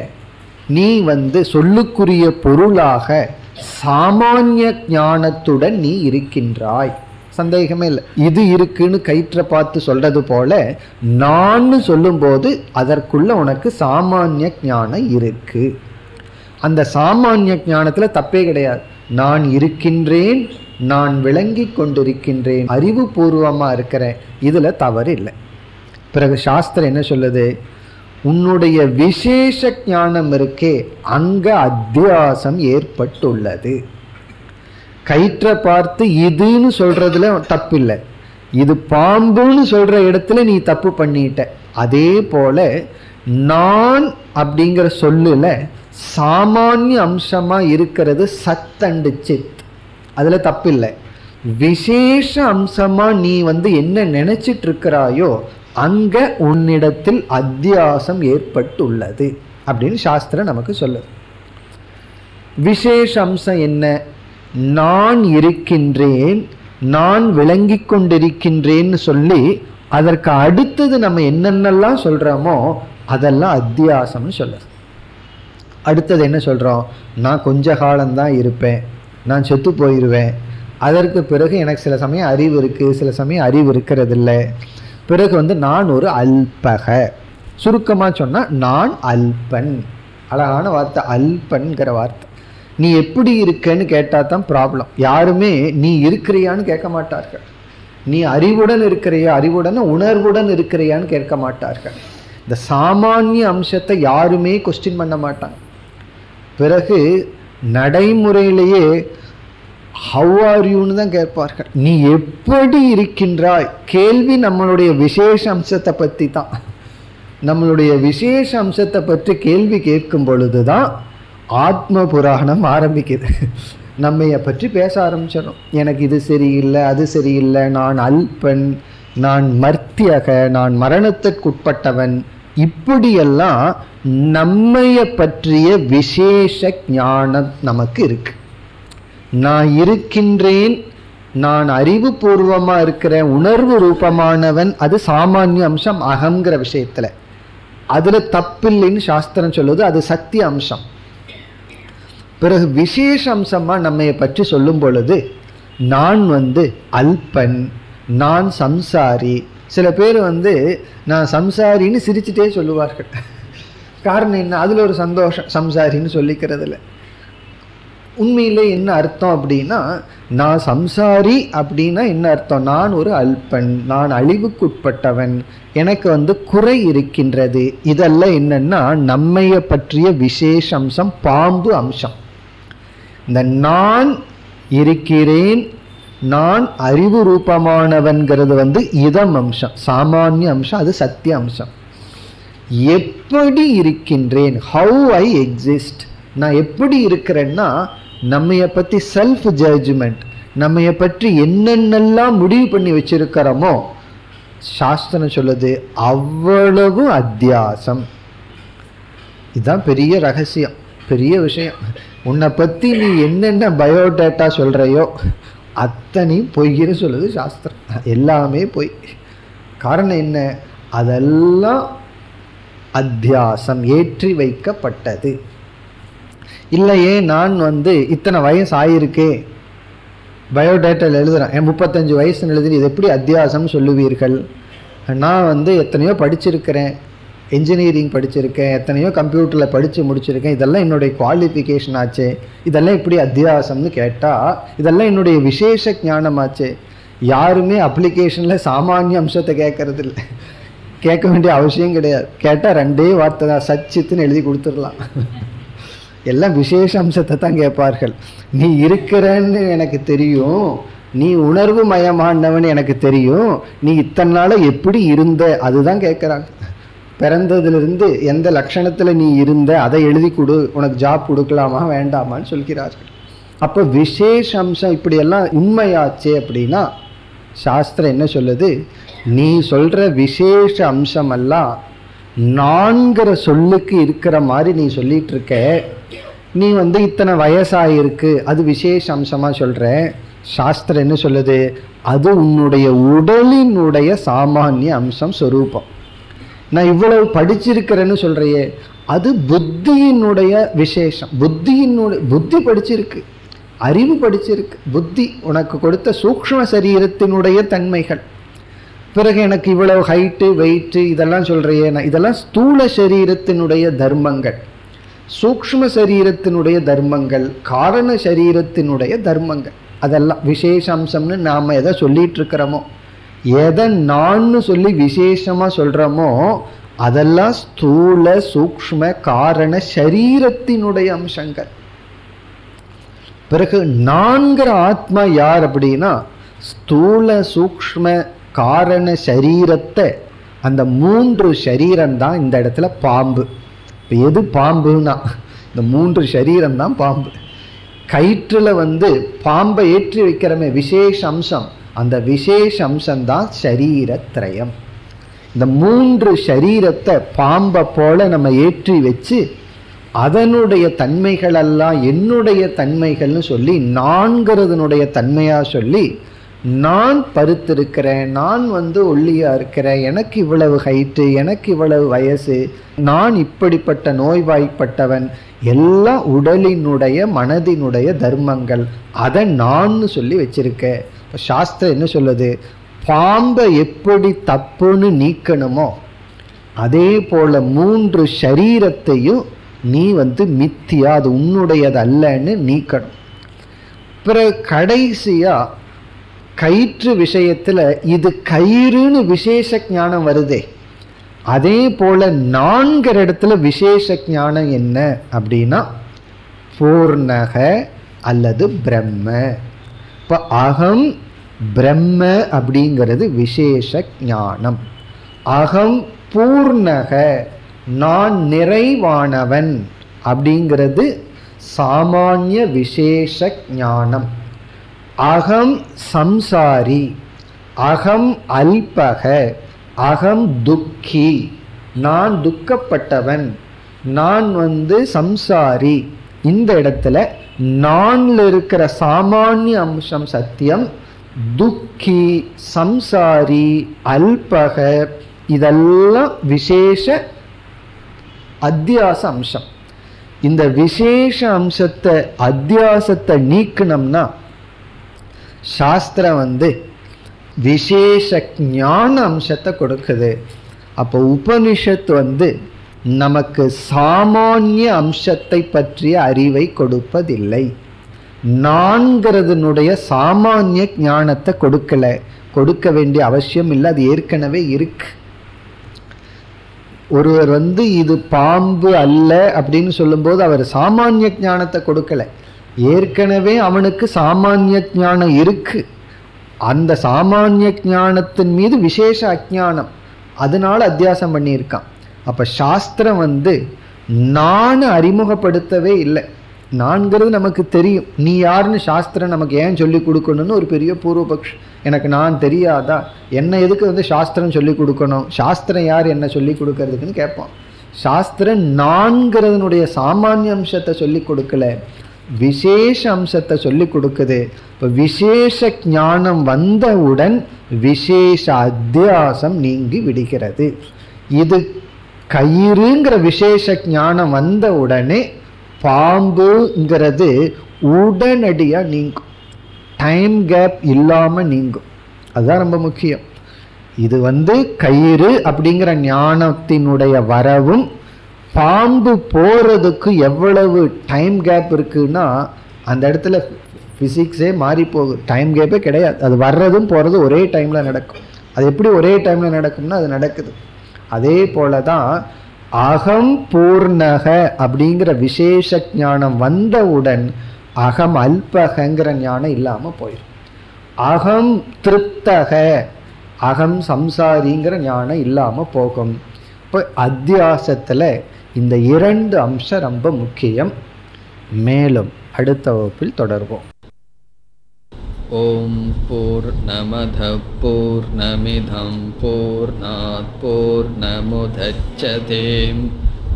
S1: நீ வந்து சொல்லுக்குரிய பொருளாக சாமானிய ஞானத்துடன் நீ இருக்கின்றாய். சந்தேகமே இல்லை. இது இருக்குன்னு கயிற்றை பார்த்து சொல்றது போல நான் சொல்லும்போது அதற்குள்ள உனக்கு சாமானிய ஞானம் இருக்கு. அந்த சாமானிய ஞானத்தில் தப்பே கிடையாது. நான் இருக்கின்றேன் நான் விளங்கி கொண்டிருக்கின்றேன் அறிவுபூர்வமாக இருக்கிறேன் இதில் தவறு இல்லை. பிறகு சாஸ்திரம் என்ன சொல்லுது? உன்னுடைய விசேஷ ஞானம் இருக்கே அங்க அத்தியாசம் ஏற்பட்டுள்ளது. கயிற்றை பார்த்து இதுன்னு சொல்றதுல தப்பில்லை. இது பாம்புன்னு சொல்ற இடத்துல நீ தப்பு பண்ணிட்ட. அதே போல நான் அப்படிங்கிற சொல்லுல சாமானிய அம்சமா இருக்கிறது சத் அண்டு சித். அதுல தப்பில்லை. விசேஷ அம்சமாக நீ வந்து என்ன நினச்சிட்டு இருக்கிறாயோ அங்கே உன்னிடத்தில் அத்தியாசம் ஏற்பட்டுள்ளது அப்படின்னு சாஸ்திரம் நமக்கு சொல்லுது. விசேஷ அம்சம் என்ன? நான் இருக்கின்றேன் நான் விளங்கி கொண்டிருக்கின்றேன்னு சொல்லி அதற்கு அடுத்தது நம்ம என்னென்னலாம் சொல்கிறோமோ அதெல்லாம் அத்தியாசம்னு சொல்லுது. அடுத்தது என்ன சொல்கிறோம் நான் கொஞ்ச காலம்தான் இருப்பேன். நான் செத்து போயிடுவேன் அதற்கு பிறகு எனக்கு சில சமயம் அறிவு இருக்குது சில சமயம் அறிவு இருக்கிறதில்ல. பிறகு வந்து நான் ஒரு அல்பக. சுருக்கமாக சொன்னால் நான் அல்பன். அழகான வார்த்தை அல்பன்கிற வார்த்தை. நீ எப்படி இருக்கன்னு கேட்டால் தான் ப்ராப்ளம் யாருமே நீ இருக்கிறியான்னு கேட்க மாட்டார்கள். நீ அறிவுடன் இருக்கிறியா அறிவுடன் உணர்வுடன் இருக்கிறியான்னு கேட்க மாட்டார்கள். இந்த சாமானிய அம்சத்தை யாருமே கொஸ்டின் பண்ண மாட்டாங்க. பிறகு நடைமுறையிலேயே ஹவ் ஆர் யூன்னு தான் கேட்பார்கள். நீ எப்படி இருக்கின்றாய்? கேள்வி நம்மளுடைய விசேஷ அம்சத்தை பற்றி தான். நம்மளுடைய விசேஷ அம்சத்தை பற்றி கேள்வி கேட்கும் பொழுது தான் ஆத்ம புராணம் ஆரம்பிக்குது. நம்மைய பற்றி பேச ஆரம்பிச்சிடும் எனக்கு இது சரியில்லை அது சரியில்லை நான் அல்பன் நான் மர்த்தியக நான் மரணத்திற்குட்பட்டவன் இப்படியெல்லாம் நம்மைய பற்றிய விசேஷ ஞானம் நமக்கு இருக்கு. நான் இருக்கின்றேன் நான் அறிவுபூர்வமாக இருக்கிற உணர்வு ரூபமானவன் அது சாமானிய அம்சம் அகங்கிற விஷயத்தில். அதில் தப்பில்லைன்னு சாஸ்திரம் சொல்லுது அது சத்திய அம்சம். பிறகு விசேஷ அம்சமாக நம்மை பற்றி சொல்லும் பொழுது நான் வந்து அல்பன் நான் சம்சாரி. சில பேர் வந்து நான் சம்சாரின்னு சிரிச்சுட்டே சொல்லுவார்கள். காரணம் என்ன? அதில் ஒரு சந்தோஷம் சம்சாரின்னு சொல்லிக்கிறதுல உண்மையிலே என்ன அர்த்தம் அப்படின்னா நான் சம்சாரி அப்படின்னா என்ன அர்த்தம்? நான் ஒரு அல்பன் நான் அழிவுக்குட்பட்டவன் எனக்கு வந்து குறை இருக்கின்றது. இதெல்லாம் என்னன்னா நம்மைய பற்றிய விசேஷ அம்சம் பாம்பு அம்சம். இந்த நான் இருக்கிறேன் நான் அறிவு ரூபமானவன்கிறது வந்து இதம் அம்சம் சாமானிய அம்சம் அது சத்திய அம்சம். எப்படி இருக்கின்றேன்? ஹவு ஐ எக்ஸிஸ்ட் நான் எப்படி இருக்கிறேன்னா நம்மைய பற்றி செல்ஃப் ஜட்ஜ்மெண்ட் நம்மைய பற்றி என்னென்னலாம் முடிவு பண்ணி வச்சிருக்கிறோமோ சாஸ்திரம் சொல்லுது அவ்வளவு அத்தியாசம். இதுதான் பெரிய ரகசியம் பெரிய விஷயம். உன்னை பற்றி நீ என்னென்ன பயோடேட்டா சொல்கிறையோ அத்தனையும் பொய்ன்னு சொல்லுது சாஸ்திரம். எல்லாமே பொய். காரணம் என்ன? அதெல்லாம் அத்தியாசம் ஏற்றி வைக்கப்பட்டது. இல்லையே நான் வந்து இத்தனை வயசு ஆயிருக்கே. பயோடேட்டாவில் எழுதுகிறேன் என் முப்பத்தஞ்சு வயசுன்னு எழுதி இது எப்படி அத்தியாசம் சொல்லுவீர்கள்? நான் வந்து எத்தனையோ படிச்சிருக்கிறேன். இன்ஜினியரிங் படிச்சிருக்கேன். எத்தனையோ கம்ப்யூட்டரில் படித்து முடிச்சிருக்கேன். இதெல்லாம் என்னுடைய குவாலிஃபிகேஷன் ஆச்சு. இதெல்லாம் இப்படி அத்தியாசம்னு கேட்டால் இதெல்லாம் என்னுடைய விசேஷ ஞானமாச்சே. யாருமே அப்ளிகேஷனில் சாமானிய அம்சத்தை கேட்கறது இல்லை கேட்க வேண்டிய அவசியம் கிடையாது. கேட்டால் ரெண்டே வார்த்தை தான். சச்சித்துன்னு எழுதி கொடுத்துடலாம். எல்லாம் விசேஷ அம்சத்தை தான் கேட்பார்கள். நீ இருக்கிறன்னு எனக்கு தெரியும். நீ உணர்வு மயமானவன் எனக்கு தெரியும். நீ இத்தனை நாளாக எப்படி இருந்த? அதுதான் கேட்குறாங்க. பிறந்ததுலேருந்து எந்த லட்சணத்தில் நீ இருந்த? அதை எழுதி கொடு. உனக்கு ஜாப் கொடுக்கலாமா? வேண்டாமான்னு சொல்கிறார்கள். அப்போ விசேஷ அம்சம் இப்படியெல்லாம் உண்மையாச்சே அப்படின்னா சாஸ்திரம் என்ன சொல்லுது? நீ சொல்கிற விசேஷ அம்சமெல்லாம் நான்கிற சொல்லுக்கு இருக்கிற மாதிரி நீ சொல்லிகிட்டு இருக்க நீ வந்து இத்தனை வயசாயிருக்கு அது விசேஷ அம்சமாக சொல்கிற சாஸ்திரம் என்ன சொல்லுது? அது உன்னுடைய உடலினுடைய சாமானிய அம்சம் சொரூபம். நான் இவ்வளவு படிச்சிருக்கிறேன்னு சொல்கிறையே அது புத்தியினுடைய விசேஷம். புத்தியினுடைய புத்தி படிச்சிருக்கு அறிவு படிச்சிருக்கு. புத்தி உனக்கு கொடுத்த சூக்ஷ்ம சரீரத்தினுடைய தன்மைகள். பிறகு எனக்கு இவ்வளவு ஹைட்டு வெயிட்டு இதெல்லாம் சொல்றியே நான் இதெல்லாம் ஸ்தூல சரீரத்தினுடைய தர்மங்கள். சூக்ஷ்ம சரீரத்தினுடைய தர்மங்கள் காரண சரீரத்தினுடைய தர்மங்கள். அதெல்லாம் விசேஷ அம்சம்னு நாம் எதை சொல்லிகிட்டு இருக்கிறோமோ எதை நான்னு சொல்லி விசேஷமாக சொல்கிறோமோ அதெல்லாம் ஸ்தூல சூக்ஷ்ம காரண சரீரத்தினுடைய அம்சங்கள். பிறகு நான்கிற ஆத்மா யார் அப்படின்னா ஸ்தூல சூக்ஷ்ம காரண சரீரத்தை அந்த மூன்று சரீரம் தான் இந்த இடத்துல பாம்பு. இப்போ எது பாம்புன்னா இந்த மூன்று சரீரம் தான் பாம்பு. கயிற்றில் வந்து பாம்பை ஏற்றி வைக்கிறமே விசேஷ அம்சம். அந்த விசேஷ அம்சம்தான் சரீரத்ரயம் இந்த மூன்று சரீரத்தை பாம்பை போல நம்ம ஏற்றி வச்சு அதனுடைய தன்மைகளெல்லாம் என்னுடைய தன்மைகள்னு சொல்லி நான்கிறதுனுடைய தன்மையாக சொல்லி நான் பருத்திருக்கிறேன் நான் வந்து ஒல்லியாக இருக்கிறேன் எனக்கு இவ்வளவு ஹைட்டு எனக்கு இவ்வளவு வயசு நான் இப்படிப்பட்ட நோய்வாய்ப்பட்டவன் எல்லாம் உடலினுடைய மனதினுடைய தர்மங்கள். அதை நான் சொல்லி வச்சிருக்கேன். இப்போ சாஸ்திரம் என்ன சொல்லுது? பாம்பை எப்படி தப்புன்னு நீக்கணுமோ அதே போல் மூன்று சரீரத்தையும் நீ வந்து மித்தியா அது உன்னுடையது அல்லன்னு நீக்கணும். பிறகு கடைசியாக கயிற்று விஷயத்தில் இது கயிறுன்னு விசேஷ ஞானம் வருதே. அதே போல் நான்கிற இடத்துல விசேஷ ஞானம் என்ன அப்படின்னா பூர்ணக அல்லது பிரம்ம. இப்போ அகம் பிரம்ம அப்படிங்கிறது விசேஷ ஞானம். அகம் பூர்ணக நான் நிறைவானவன் அப்படிங்கிறது சாமானிய விசேஷ ஞானம். அகம் சம்சாரி அகம் அல்பக அகம் துக்கி. நான் துக்கப்பட்டவன் நான் வந்து சம்சாரி. இந்த இடத்துல நான்ல இருக்கிற சாமானிய அம்சம் சத்தியம் துக்கி சம்சாரி அல்பக இதெல்லாம் விசேஷ அத்தியாச அம்சம். இந்த விசேஷ அம்சத்தை அத்தியாசத்தை நீக்கணும்னா சாஸ்திரம் வந்து விசேஷ ஞான அம்சத்தை கொடுக்குது. அப்போ உபனிஷத்து வந்து நமக்கு சாமானிய அம்சத்தை பற்றிய அறிவை கொடுப்பதில்லை. நான்கிறதுனுடைய சாமானிய ஞானத்தை கொடுக்கல. கொடுக்க வேண்டிய அவசியம் இல்லை. அது ஏற்கனவே இருக்கு. ஒருவர் வந்து இது பாம்பு அல்ல அப்படின்னு சொல்லும்போது அவர் சாமானிய ஞானத்தை கொடுக்கல. ஏற்கனவே அவனுக்கு சாமானிய ஞானம் இருக்கு. அந்த சாமானிய ஞானத்தின் மீது விசேஷ அஜானம் அதனால அத்தியாசம் பண்ணியிருக்கான். அப்போ சாஸ்திரம் வந்து நான் அறிமுகப்படுத்தவே இல்லை. நான்கிறது நமக்கு தெரியும். நீ யாருன்னு சாஸ்திரம் நமக்கு ஏன் சொல்லி கொடுக்கணும்னு ஒரு பெரிய பூர்வபக்ஷ். எனக்கு நான் தெரியாதா? என்ன எதுக்கு வந்து சாஸ்திரம் சொல்லி கொடுக்கணும்? சாஸ்திரம் யார் என்ன சொல்லி கொடுக்கறதுக்குன்னு கேட்போம் சாஸ்திரம் நான்கிறதுனுடைய சாமானிய அம்சத்தை சொல்லி கொடுக்கல. விசேஷ அம்சத்தை சொல்லி கொடுக்குது. இப்போ விசேஷ ஞானம் வந்தவுடன் விசேஷ அத்தியாசம் நீங்கி விடுகிறது. இது கயிறுங்கிற விசேஷ ஞானம் வந்த உடனே பாம்புங்கிறது உடனடியாக நீங்கும். டைம் கேப் இல்லாமல் நீங்கும். அதுதான் ரொம்ப முக்கியம். இது வந்து கயிறு அப்படிங்கிற ஞானத்தினுடைய வரவும் பாம்பு போகிறதுக்கு எவ்வளவு டைம் கேப் இருக்குன்னா அந்த இடத்துல ஃபிசிக்ஸே மாறி போகும் டைம் கேப்பே கிடையாது. அது வர்றதும் போகிறதும் ஒரே டைமில் நடக்கும். அது எப்படி ஒரே டைமில் நடக்கும்னா அது நடக்குது. அதே போல தான் அகம் பூர்ணக அப்படிங்கிற விசேஷ ஞானம் வந்தவுடன் அகம் அல்பகங்கிற ஞானம் இல்லாமல் போயிடும் அகம் திருப்தக அகம் சம்சாரிங்கிற ஞானம் இல்லாமல் போகும். இப்போ அத்தியாசத்தில் இந்த இரண்டு அம்சம் ரொம்ப முக்கியம். மேலும் அடுத்த வகுப்பில் தொடர்வோம்.
S2: ஓம் பூர்ணமத பூர்ணமிதம் பூர்ணாத் பூர்ணமுதச்சதேம்.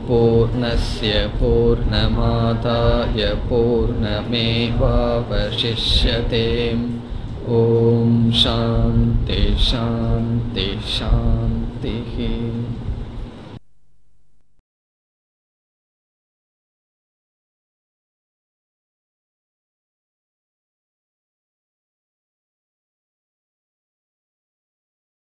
S2: பூர்ணஸ்ய பூர்ணமாதாய பூர்ணமேவாவசிஷ்யதேம். ஓம் சாந்தி சாந்தி சாந்திஹி.